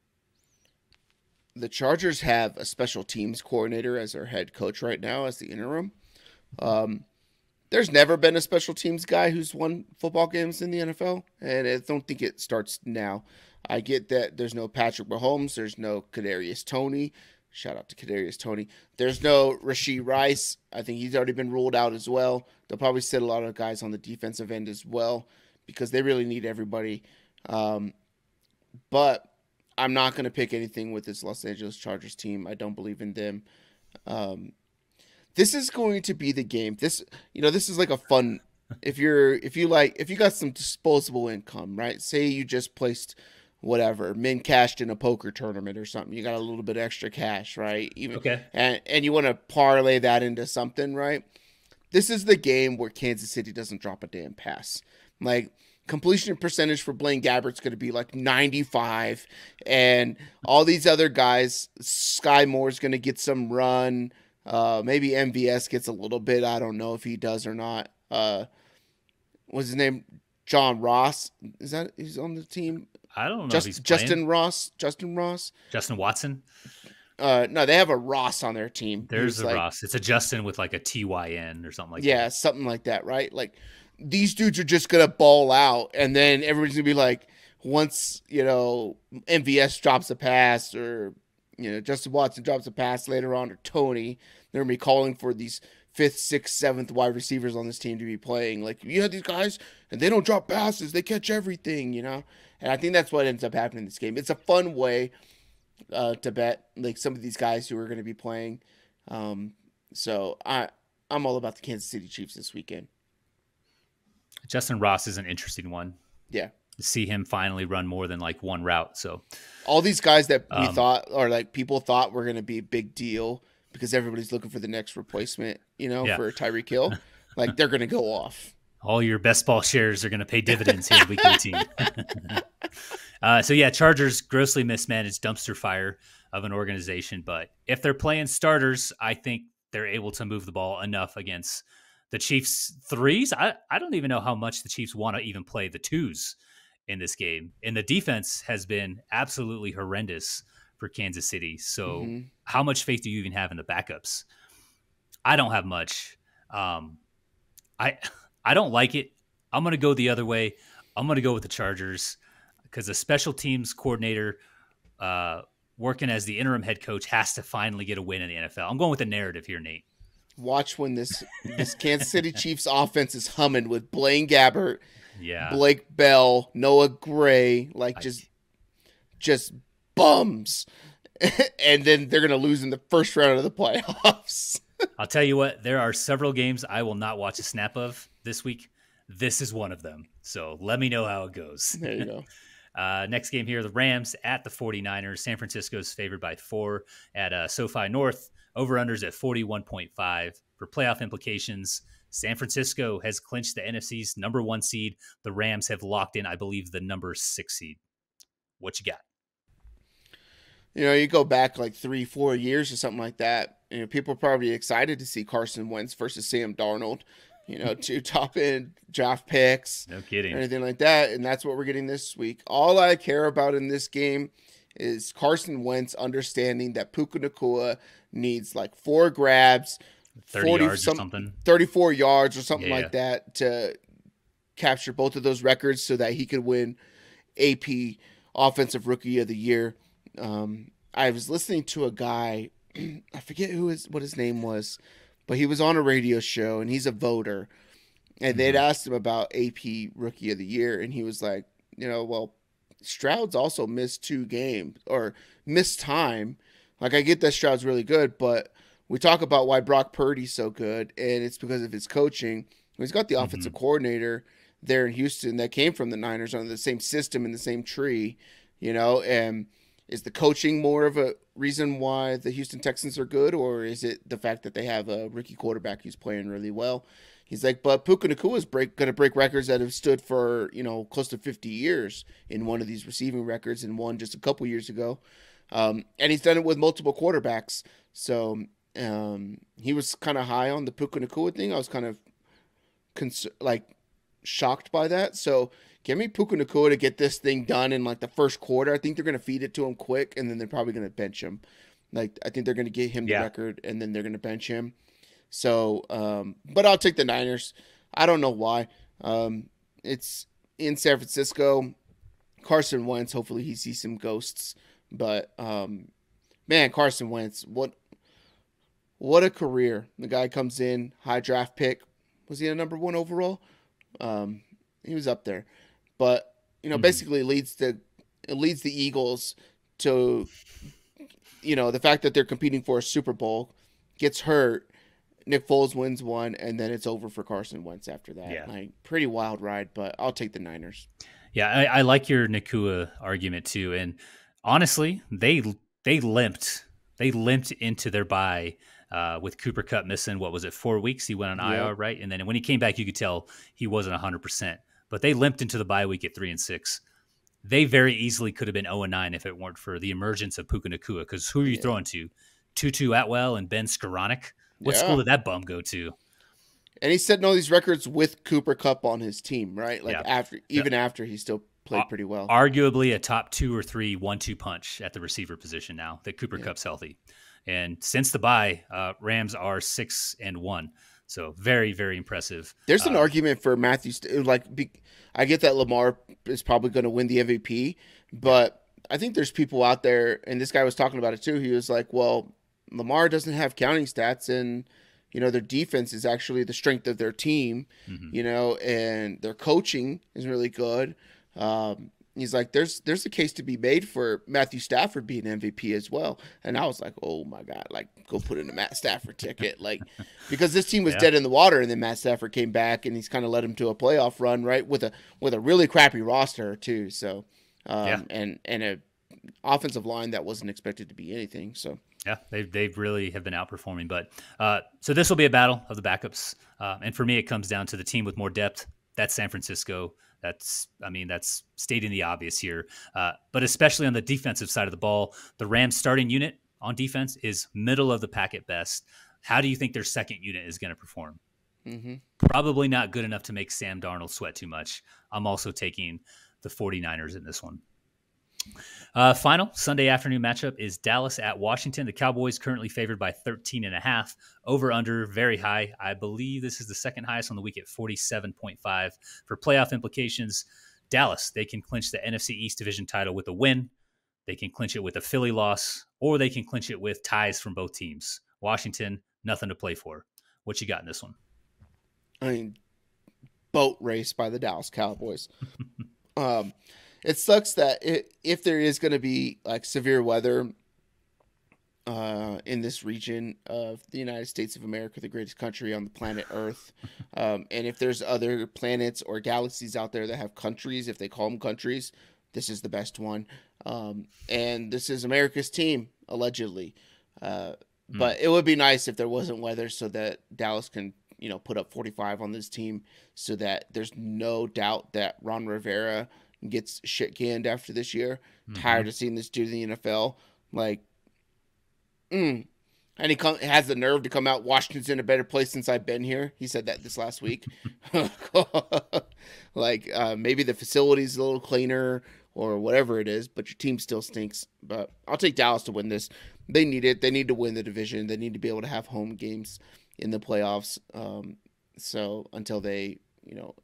The Chargers have a special teams coordinator as their head coach right now as the interim. Um, there's never been a special teams guy who's won football games in the NFL, and I don't think it starts now. I get that there's no Patrick Mahomes, there's no Kadarius Toney. Shout out to Kadarius Toney. There's no Rashee Rice. I think he's already been ruled out as well. They'll probably sit a lot of guys on the defensive end as well because they really need everybody. Um, but I'm not going to pick anything with this Los Angeles Chargers team. I don't believe in them. Um, this is going to be the game. This, you know, this is like a fun. If you're, if you like, if you got some disposable income, right? Say you just placed whatever min cashed in a poker tournament or something. You got a little bit extra cash, right? Even okay, and and you want to parlay that into something, right? This is the game where Kansas City doesn't drop a damn pass. Like completion percentage for Blaine Gabbert's going to be like 95 and all these other guys Skyy Moore's going to get some run uh, maybe MVS gets a little bit I don't know if he does or not uh, what's his name John Ross is that he's on the team I don't know Just, Justyn Ross Justyn Ross Justin Watson uh, no, they have a Ross on their team. There's a like, Ross. It's a Justin with like a TYN or something like yeah, that. Yeah, something like that, right? Like these dudes are just gonna ball out, and then everybody's gonna be like, once you know MVS drops a pass, or you know Justin Watson drops a pass later on, or Toney, they're gonna be calling for these fifth, sixth, seventh wide receivers on this team to be playing. Like you have these guys, and they don't drop passes; they catch everything, you know. And I think that's what ends up happening in this game. It's a fun way uh, to bet, like some of these guys who are going to be playing. Um, so I, I'm all about the Kansas City Chiefs this weekend. Justyn Ross is an interesting one. Yeah. See him finally run more than like one route. So all these guys that we um, thought or like people thought were going to be a big deal because everybody's looking for the next replacement, you know, yeah. for Tyreek Hill, like they're going to go off. All your best ball shares are going to pay dividends here week 18. uh, so yeah, Chargers grossly mismanaged dumpster fire of an organization, but if they're playing starters, I think they're able to move the ball enough against the Chiefs threes. I, I don't even know how much the Chiefs want to even play the twos in this game. And the defense has been absolutely horrendous for Kansas City. So mm-hmm. how much faith do you even have in the backups? I don't have much. Um, I I don't like it. I'm gonna go the other way. I'm gonna go with the Chargers because the special teams coordinator uh, working as the interim head coach has to finally get a win in the NFL. I'm going with the narrative here, Nate watch when this this Kansas City Chiefs offense is humming with Blaine Gabbert, yeah, Blake Bell, Noah Gray, like just I... just bums. and then they're gonna lose in the first round of the playoffs. I'll tell you what, there are several games I will not watch a snap of this week. This is one of them. So let me know how it goes. There you go. Uh, next game here, the Rams at the 49ers. San Francisco is favored by four at uh, SoFi North. Over unders at 41.5 for playoff implications. San Francisco has clinched the NFC's number one seed. The Rams have locked in, I believe, the number six seed. What you got? You know, you go back like three, four years or something like that. You know, people are probably excited to see Carson Wentz versus Sam Darnold. You know, two top end draft picks. No kidding. anything like that. And that's what we're getting this week. All I care about in this game is Carson Wentz understanding that Puka Nacua needs like four grabs, 30 40 yards some, or something. 34 yards or something yeah. like that to capture both of those records so that he could win AP offensive rookie of the year. Um, I was listening to a guy, I forget who his what his name was, but he was on a radio show and he's a voter, and they'd Mm-hmm. asked him about AP rookie of the year, and he was like, you know, well, Stroud's also missed two games or missed time. Like I get that Stroud's really good, but we talk about why Brock Purdy's so good, and it's because of his coaching. He's got the mm-hmm. offensive coordinator there in Houston that came from the Niners under the same system and the same tree, you know, and is the coaching more of a reason why the Houston Texans are good, or is it the fact that they have a rookie quarterback who's playing really well? He's like, but Puka Nacua is break going to break records that have stood for you know close to 50 years in one of these receiving records, and one just a couple years ago, um, and he's done it with multiple quarterbacks. So um, he was kind of high on the Puka Nacua thing. I was kind of cons- like shocked by that. So give me Puka Nacua to get this thing done in like the first quarter. I think they're going to feed it to him quick, and then they're probably going to bench him. Like I think they're going to get him the Yeah. record, and then they're going to bench him. So, um, but I'll take the Niners. I don't know why. Um, it's in San Francisco. Carson Wentz. Hopefully, he sees some ghosts. But um, man, Carson Wentz, what what a career! The guy comes in high draft pick. Was he a number one overall? Um, he was up there, but you know, Mhm. basically leads the it leads the Eagles to you know the fact that they're competing for a Super Bowl. Gets hurt. Nick Foles wins one, and then it's over for Carson Wentz after that. Yeah. Like pretty wild ride, but I'll take the Niners. Yeah, I, I like your Nacua argument too. And honestly, they they limped they limped into their bye uh, with Cooper Kupp missing what was it four weeks? He went on Yeah. IR, right? And then when he came back, you could tell he wasn't hundred percent. But they limped into the bye week at three and six. They very easily could have been zero and nine if it weren't for the emergence of Puka Nacua. Because who are you Yeah. throwing to? Tutu Atwell and Ben Skowronek. What Yeah. school did that bum go to? And he's setting all these records with Cooper Kupp on his team, right? Like Yeah. after, even after he still played pretty well. arguably a top two or three one-two punch at the receiver position now that Cooper Yeah. Kupp's healthy. And since the bye, uh, Rams are six and one, so very very impressive. There's an Uh, argument for Matthew. St- Like, be, I get that Lamar is probably going to win the MVP, but I think there's people out there, and this guy was talking about it too. He was like, "Well, Lamar doesn't have counting stats, and you know their defense is actually the strength of their team, mhm. you know, and their coaching is really good." Um, he's like, "There's there's a case to be made for Matthew Stafford being MVP as well," and I was like, "Oh my god, like go put in a Matt Stafford ticket, like." because this team was Yeah. dead in the water, and then Matt Stafford came back, and he's kind of led him to a playoff run, right, with a with a really crappy roster too. So, um, Yeah. and and a offensive line that wasn't expected to be anything. So, Yeah, they they really have been outperforming. But uh, so this will be a battle of the backups, uh, and for me, it comes down to the team with more depth. That's San Francisco. That's I mean that's stating the obvious here. Uh, but especially on the defensive side of the ball, the Rams starting unit on defense is middle of the pack at best. How do you think their second unit is going to perform? hmm Probably not good enough to make Sam Darnold sweat too much. I'm also taking the 49ers in this one. Uh, final Sunday afternoon matchup is Dallas at Washington. The Cowboys currently favored by 13 and a half. Over under very high. I believe this is the second highest on the week at 47.5. For playoff implications, Dallas, they can clinch the NFC East division title with a win. They can clinch it with a Philly loss, or they can clinch it with ties from both teams. Washington, nothing to play for. What you got in this one? I mean, boat race by the Dallas Cowboys. um, it sucks that it, if there is going to be like severe weather uh, in this region of the United States of America, the greatest country on the planet Earth, um, and if there's other planets or galaxies out there that have countries, if they call them countries, this is the best one. Um, and this is America's team, allegedly. Uh, Hmm. But it would be nice if there wasn't weather so that Dallas can, you know, put up 45 on this team so that there's no doubt that Ron Rivera gets shit canned after this year. Mm-hmm. Tired of seeing this dude in the NFL. Like, mm. And he come, has the nerve to come out. Washington's in a better place since I've been here. He said that this last week. like uh, maybe the facility's a little cleaner or whatever it is, but your team still stinks. But I'll take Dallas to win this. They need it. They need to win the division. They need to be able to have home games in the playoffs. Um, so until they, you know,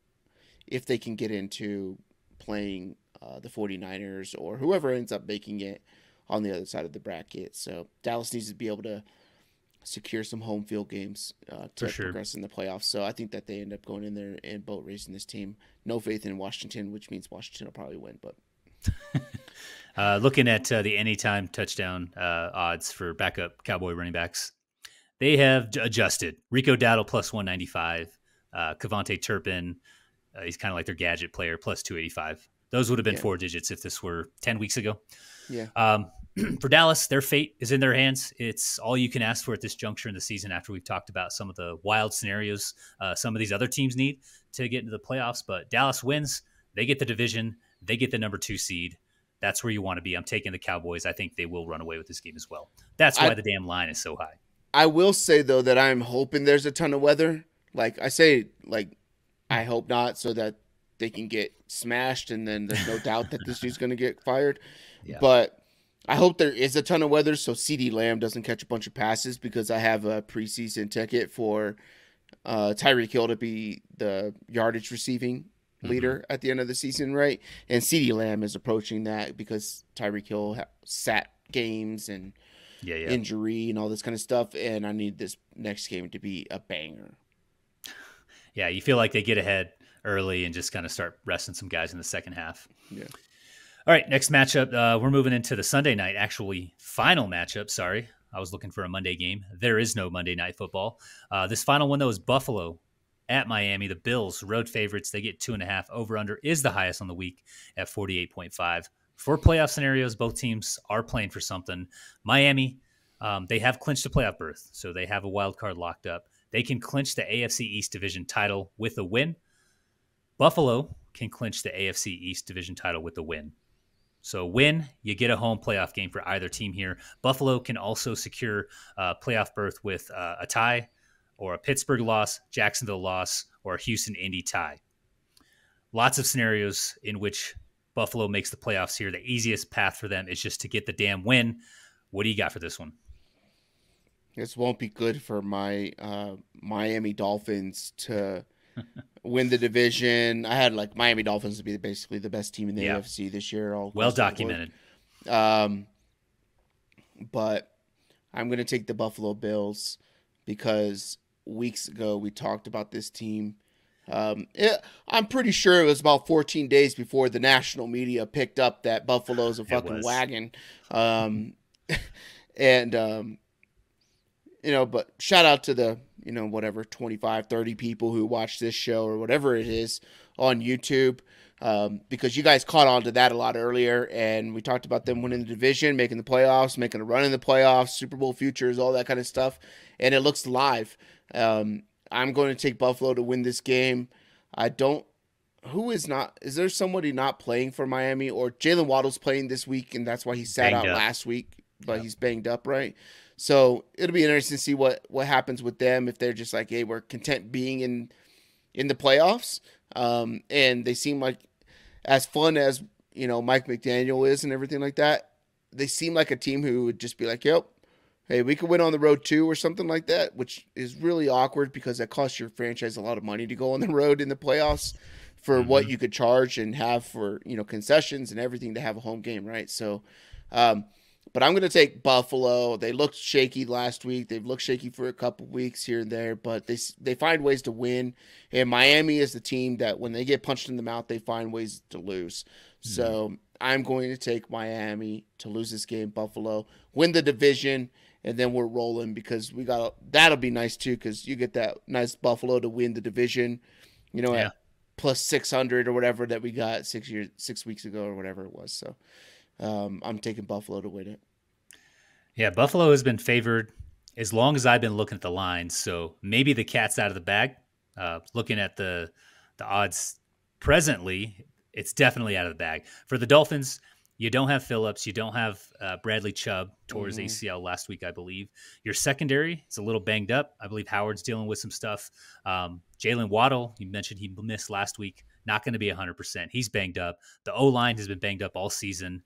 if they can get into playing uh, the 49ers or whoever ends up making it on the other side of the bracket. So Dallas needs to be able to secure some home field games uh, to sure. progress in the playoffs. So I think that they end up going in there and boat racing this team. No faith in Washington, which means Washington will probably win. But uh, looking at uh, the anytime touchdown uh, odds for backup Cowboy running backs, they have adjusted. Rico Dowdle plus one ninety five, uh, KaVontae Turpin. Uh, he's kind of like their gadget player plus two eighty five. Those would have been yeah. four digits if this were ten weeks ago. Yeah. Um, for Dallas, their fate is in their hands. It's all you can ask for at this juncture in the season after we've talked about some of the wild scenarios uh, some of these other teams need to get into the playoffs. But Dallas wins, they get the division, they get the number two seed. That's where you want to be. I'm taking the Cowboys. I think they will run away with this game as well. That's why I, the damn line is so high. I will say though that I'm hoping there's a ton of weather. Like I say, like I hope not, so that they can get smashed, and then there's no doubt that this dude's going to get fired. Yeah. But I hope there is a ton of weather so CeeDee Lamb doesn't catch a bunch of passes because I have a preseason ticket for uh, Tyreek Hill to be the yardage receiving mm-hmm. leader mm-hmm. at the end of the season, right? And CeeDee Lamb is approaching that because Tyreek Hill ha- sat games and yeah, yeah. injury and all this kind of stuff. And I need this next game to be a banger. Yeah, you feel like they get ahead early and just kind of start resting some guys in the second half. Yeah. All right, next matchup. Uh, we're moving into the Sunday night, actually, final matchup. Sorry, I was looking for a Monday game. There is no Monday night football. Uh, this final one, though, is Buffalo at Miami. The Bills, road favorites, they get two and a half. Over under is the highest on the week at 48.5. For playoff scenarios, both teams are playing for something. Miami, um, they have clinched a playoff berth, so they have a wild card locked up. They can clinch the AFC East division title with a win. Buffalo can clinch the AFC East division title with a win. So win, you get a home playoff game for either team here. Buffalo can also secure a playoff berth with uh, a tie or a Pittsburgh loss, Jacksonville loss, or a Houston Indy tie. Lots of scenarios in which Buffalo makes the playoffs here. The easiest path for them is just to get the damn win. What do you got for this one? This won't be good for my uh, Miami Dolphins to win the division. I had like Miami Dolphins to be basically the best team in the yeah. AFC this year. All well documented. Um, but I'm going to take the Buffalo Bills because weeks ago we talked about this team. Um, it, I'm pretty sure it was about 14 days before the national media picked up that Buffalo's a fucking wagon. Um, and, um, you know, but shout out to the you know, whatever, 25, 30 people who watch this show or whatever it is on YouTube. Um, because you guys caught on to that a lot earlier, and we talked about them winning the division, making the playoffs, making a run in the playoffs, Super Bowl futures, all that kind of stuff, and it looks live. Um, I'm going to take Buffalo to win this game. I don't. Who is not? Is there somebody not playing for Miami, or Jaylen Waddle's playing this week, and that's why he sat banged out up. last week, but yep. he's banged up, right? So it'll be interesting to see what what happens with them if they're just like, hey, we're content being in in the playoffs. Um, and they seem like as fun as you know Mike McDaniel is and everything like that. They seem like a team who would just be like, yep, hey, we could win on the road too, or something like that, which is really awkward because that costs your franchise a lot of money to go on the road in the playoffs for mm-hmm. what you could charge and have for you know concessions and everything to have a home game, right? So. Um, but I'm going to take Buffalo. They looked shaky last week. They've looked shaky for a couple weeks here and there, but they they find ways to win. And Miami is the team that when they get punched in the mouth, they find ways to lose. Mm-hmm. So I'm going to take Miami to lose this game. Buffalo win the division, and then we're rolling because we got that'll be nice too because you get that nice Buffalo to win the division. You know, yeah. at plus six hundred or whatever that we got six years six weeks ago or whatever it was. So um, I'm taking Buffalo to win it. Yeah, Buffalo has been favored as long as I've been looking at the lines. So maybe the cat's out of the bag. Uh, looking at the the odds presently, it's definitely out of the bag for the Dolphins. You don't have Phillips. You don't have uh, Bradley Chubb towards mm-hmm. ACL last week, I believe. Your secondary is a little banged up. I believe Howard's dealing with some stuff. Um, Jaylen Waddle, you mentioned he missed last week not going to be 100%. He's banged up. The O line has been banged up all season.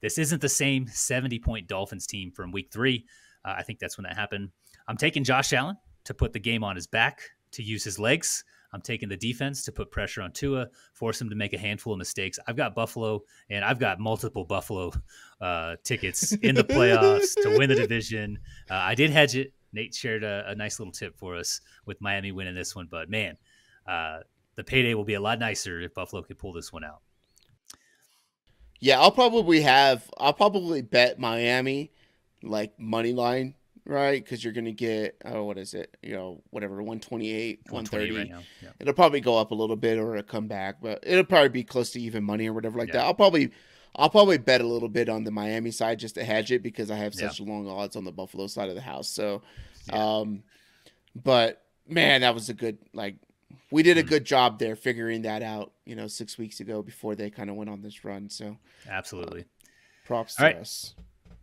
This isn't the same 70 point Dolphins team from week three. Uh, I think that's when that happened. I'm taking Josh Allen to put the game on his back, to use his legs. I'm taking the defense to put pressure on Tua, force him to make a handful of mistakes. I've got Buffalo, and I've got multiple Buffalo uh, tickets in the playoffs to win the division. Uh, I did hedge it. Nate shared a, a, nice little tip for us with Miami winning this one, but man, uh, the payday will be a lot nicer if Buffalo could pull this one out. Yeah, I'll probably have. I'll probably bet Miami like money line right? Because you're going to get, oh, what is it? You know, whatever, 128, 130. Right yeah. It'll probably go up a little bit or it'll come back, but it'll probably be close to even money or whatever like yeah. that. I'll probably, I'll probably bet a little bit on the Miami side just to hedge it because I have such yeah. long odds on the Buffalo side of the house. So, um, but man, that was a good, like, we did a mm. good job there figuring that out, you know, six weeks ago before they kind of went on this run. So, absolutely. Uh, props All to right. us.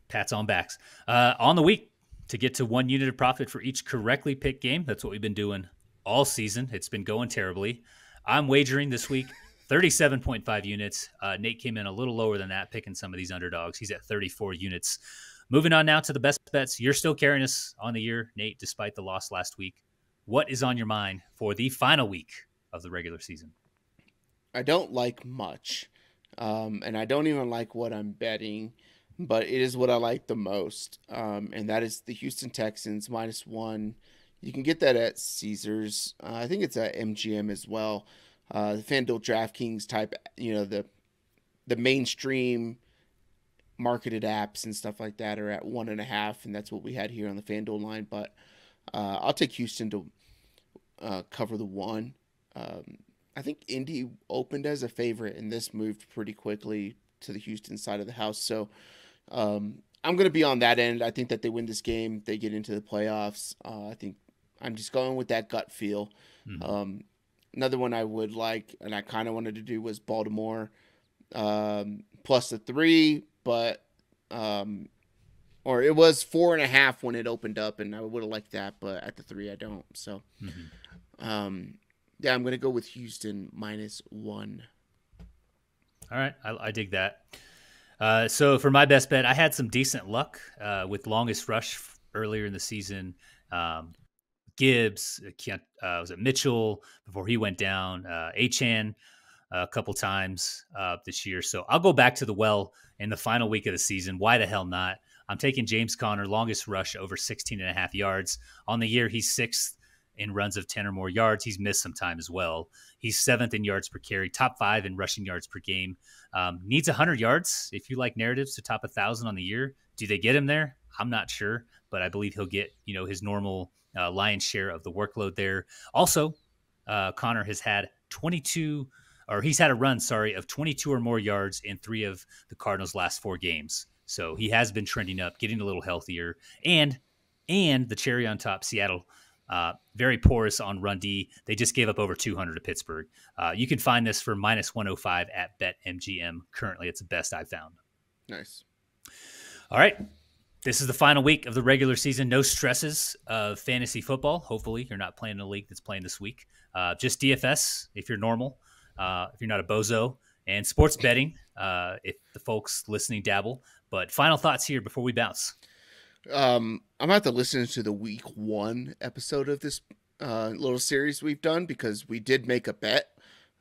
Pats on backs. Uh, on the week, to get to one unit of profit for each correctly picked game. That's what we've been doing all season. It's been going terribly. I'm wagering this week 37.5 units. Uh, Nate came in a little lower than that, picking some of these underdogs. He's at 34 units. Moving on now to the best bets. You're still carrying us on the year, Nate, despite the loss last week. What is on your mind for the final week of the regular season? I don't like much, um, and I don't even like what I'm betting but it is what I like the most, um, and that is the Houston Texans minus one. You can get that at Caesars. Uh, I think it's at MGM as well. Uh, the FanDuel DraftKings type, you know, the the mainstream marketed apps and stuff like that are at one and a half, and that's what we had here on the FanDuel line. But uh, I'll take Houston to uh, cover the one. Um, I think Indy opened as a favorite, and this moved pretty quickly to the Houston side of the house. So um, I'm going to be on that end. I think that they win this game, they get into the playoffs. Uh, I think I'm just going with that gut feel. Mm-hmm. Um, another one I would like, and I kind of wanted to do was Baltimore um, plus the three, but um, or it was four and a half when it opened up, and I would have liked that, but at the three I don't. So, mm-hmm. Um, yeah, I'm gonna go with Houston minus one. All right, I, I dig that. Uh, so for my best bet, I had some decent luck uh, with longest rush earlier in the season. Um, Gibbs, uh, uh was it Mitchell before he went down? Uh, Achane uh, a couple times uh, this year. So I'll go back to the well in the final week of the season. Why the hell not? I'm taking James Conner, longest rush over 16 and a half yards. On the year, he's sixth in runs of 10 or more yards. He's missed some time as well. He's seventh in yards per carry, top five in rushing yards per game. Um, needs 100 yards. If you like narratives to top 1,000 on the year, do they get him there? I'm not sure, but I believe he'll get you know his normal uh, lion's share of the workload there. Also, uh, Conner has had 22, or he's had a run, sorry, of 22 or more yards in three of the Cardinals' last four games. So he has been trending up, getting a little healthier, and and the cherry on top, Seattle uh, very porous on run D. They just gave up over 200 to Pittsburgh. Uh, you can find this for minus 105 at BetMGM. Currently, it's the best I've found. Nice. All right. This is the final week of the regular season. No stresses of fantasy football. Hopefully, you're not playing in a league that's playing this week. Uh, just DFS if you're normal, uh, if you're not a bozo, and sports betting uh, if the folks listening dabble. But final thoughts here before we bounce. Um, I'm gonna have to listen to the week one episode of this uh, little series we've done because we did make a bet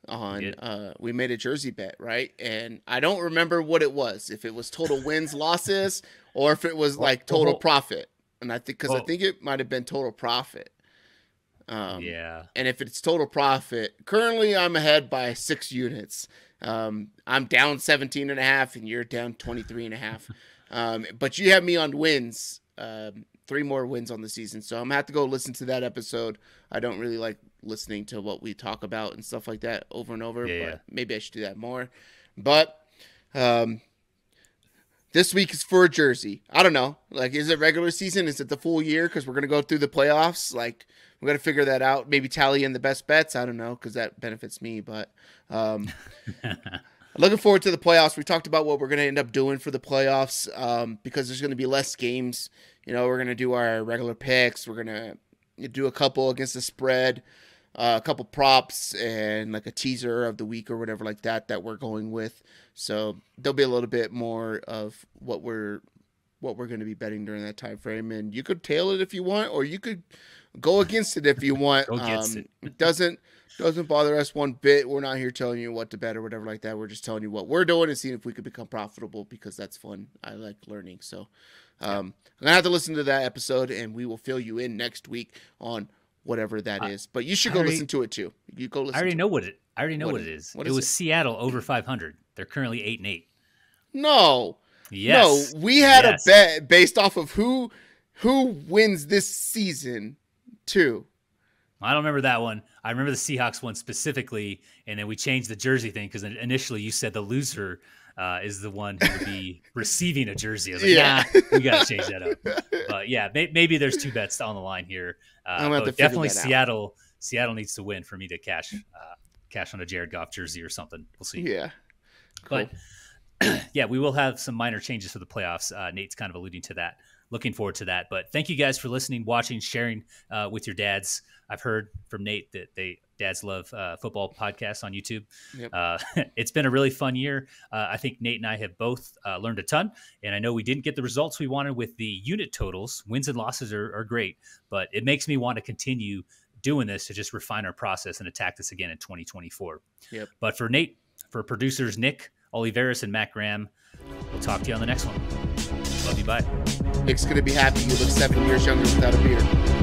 on uh, we made a jersey bet right? And i don't remember what it was if it was total wins losses or if it was like total profit. And i think because i think it might have been total profit. Um, yeah. and if it's total profit currently i'm ahead by six units. Um, i'm down 17 and a half and you're down 23 and a half um, but you have me on wins, um, three more wins on the season. So I'm gonna have to go listen to that episode. I don't really like listening to what we talk about and stuff like that over and over. Yeah, but yeah. maybe I should do that more. But um, this week is for a jersey. I don't know. Like, is it regular season? Is it the full year? Because we're gonna go through the playoffs. Like, we got to figure that out. Maybe tally in the best bets. I don't know because that benefits me. But um, looking forward to the playoffs. We talked about what we're going to end up doing for the playoffs um, because there's going to be less games. You know, we're going to do our regular picks. We're going to do a couple against the spread, uh, a couple props, and like a teaser of the week or whatever like that that we're going with. So there'll be a little bit more of what we're what we're going to be betting during that time frame, and you could tail it if you want, or you could go against it if you want. um, it. it doesn't Doesn't bother us one bit. We're not here telling you what to bet or whatever like that. We're just telling you what we're doing and seeing if we could become profitable because that's fun. I like learning. So um, I'm gonna have to listen to that episode, and we will fill you in next week on whatever that I- is. But you should I go already- listen to it too. You go listen. I already know what it. I already know What what, is- it is. what it was it? Seattle over 500. They're currently eight and eight. No, Yes. no, we had Yes. a bet based off of who who wins this season too. I don't remember that one. I remember the Seahawks one specifically, and then we changed the jersey thing because initially you said the loser uh, is the one who would be receiving a jersey. I was like, Yeah. nah, we got to change that up. But yeah, may- maybe there's two bets on the line here. Uh, I'm gonna have to definitely that out. Seattle. Seattle needs to win for me to cash uh, cash on a Jared Goff jersey or something. We'll see. Yeah, cool. But yeah, we will have some minor changes for the playoffs. Uh, Nate's kind of alluding to that. Looking forward to that. But thank you guys for listening, watching, sharing uh, with your dads. I've heard from Nate that they dads love uh, football podcasts on YouTube. Yep. Uh, it's been a really fun year. Uh, I think Nate and I have both uh, learned a ton, and I know we didn't get the results we wanted with the unit totals. Wins and losses are, are great, but it makes me want to continue doing this to just refine our process and attack this again in 2024. Yep. But for Nate, for producers Nick, Oliveris, and Matt Graham, we'll talk to you on the next one. Love you. Bye. Nick's gonna be happy. You look seven years younger without a beard.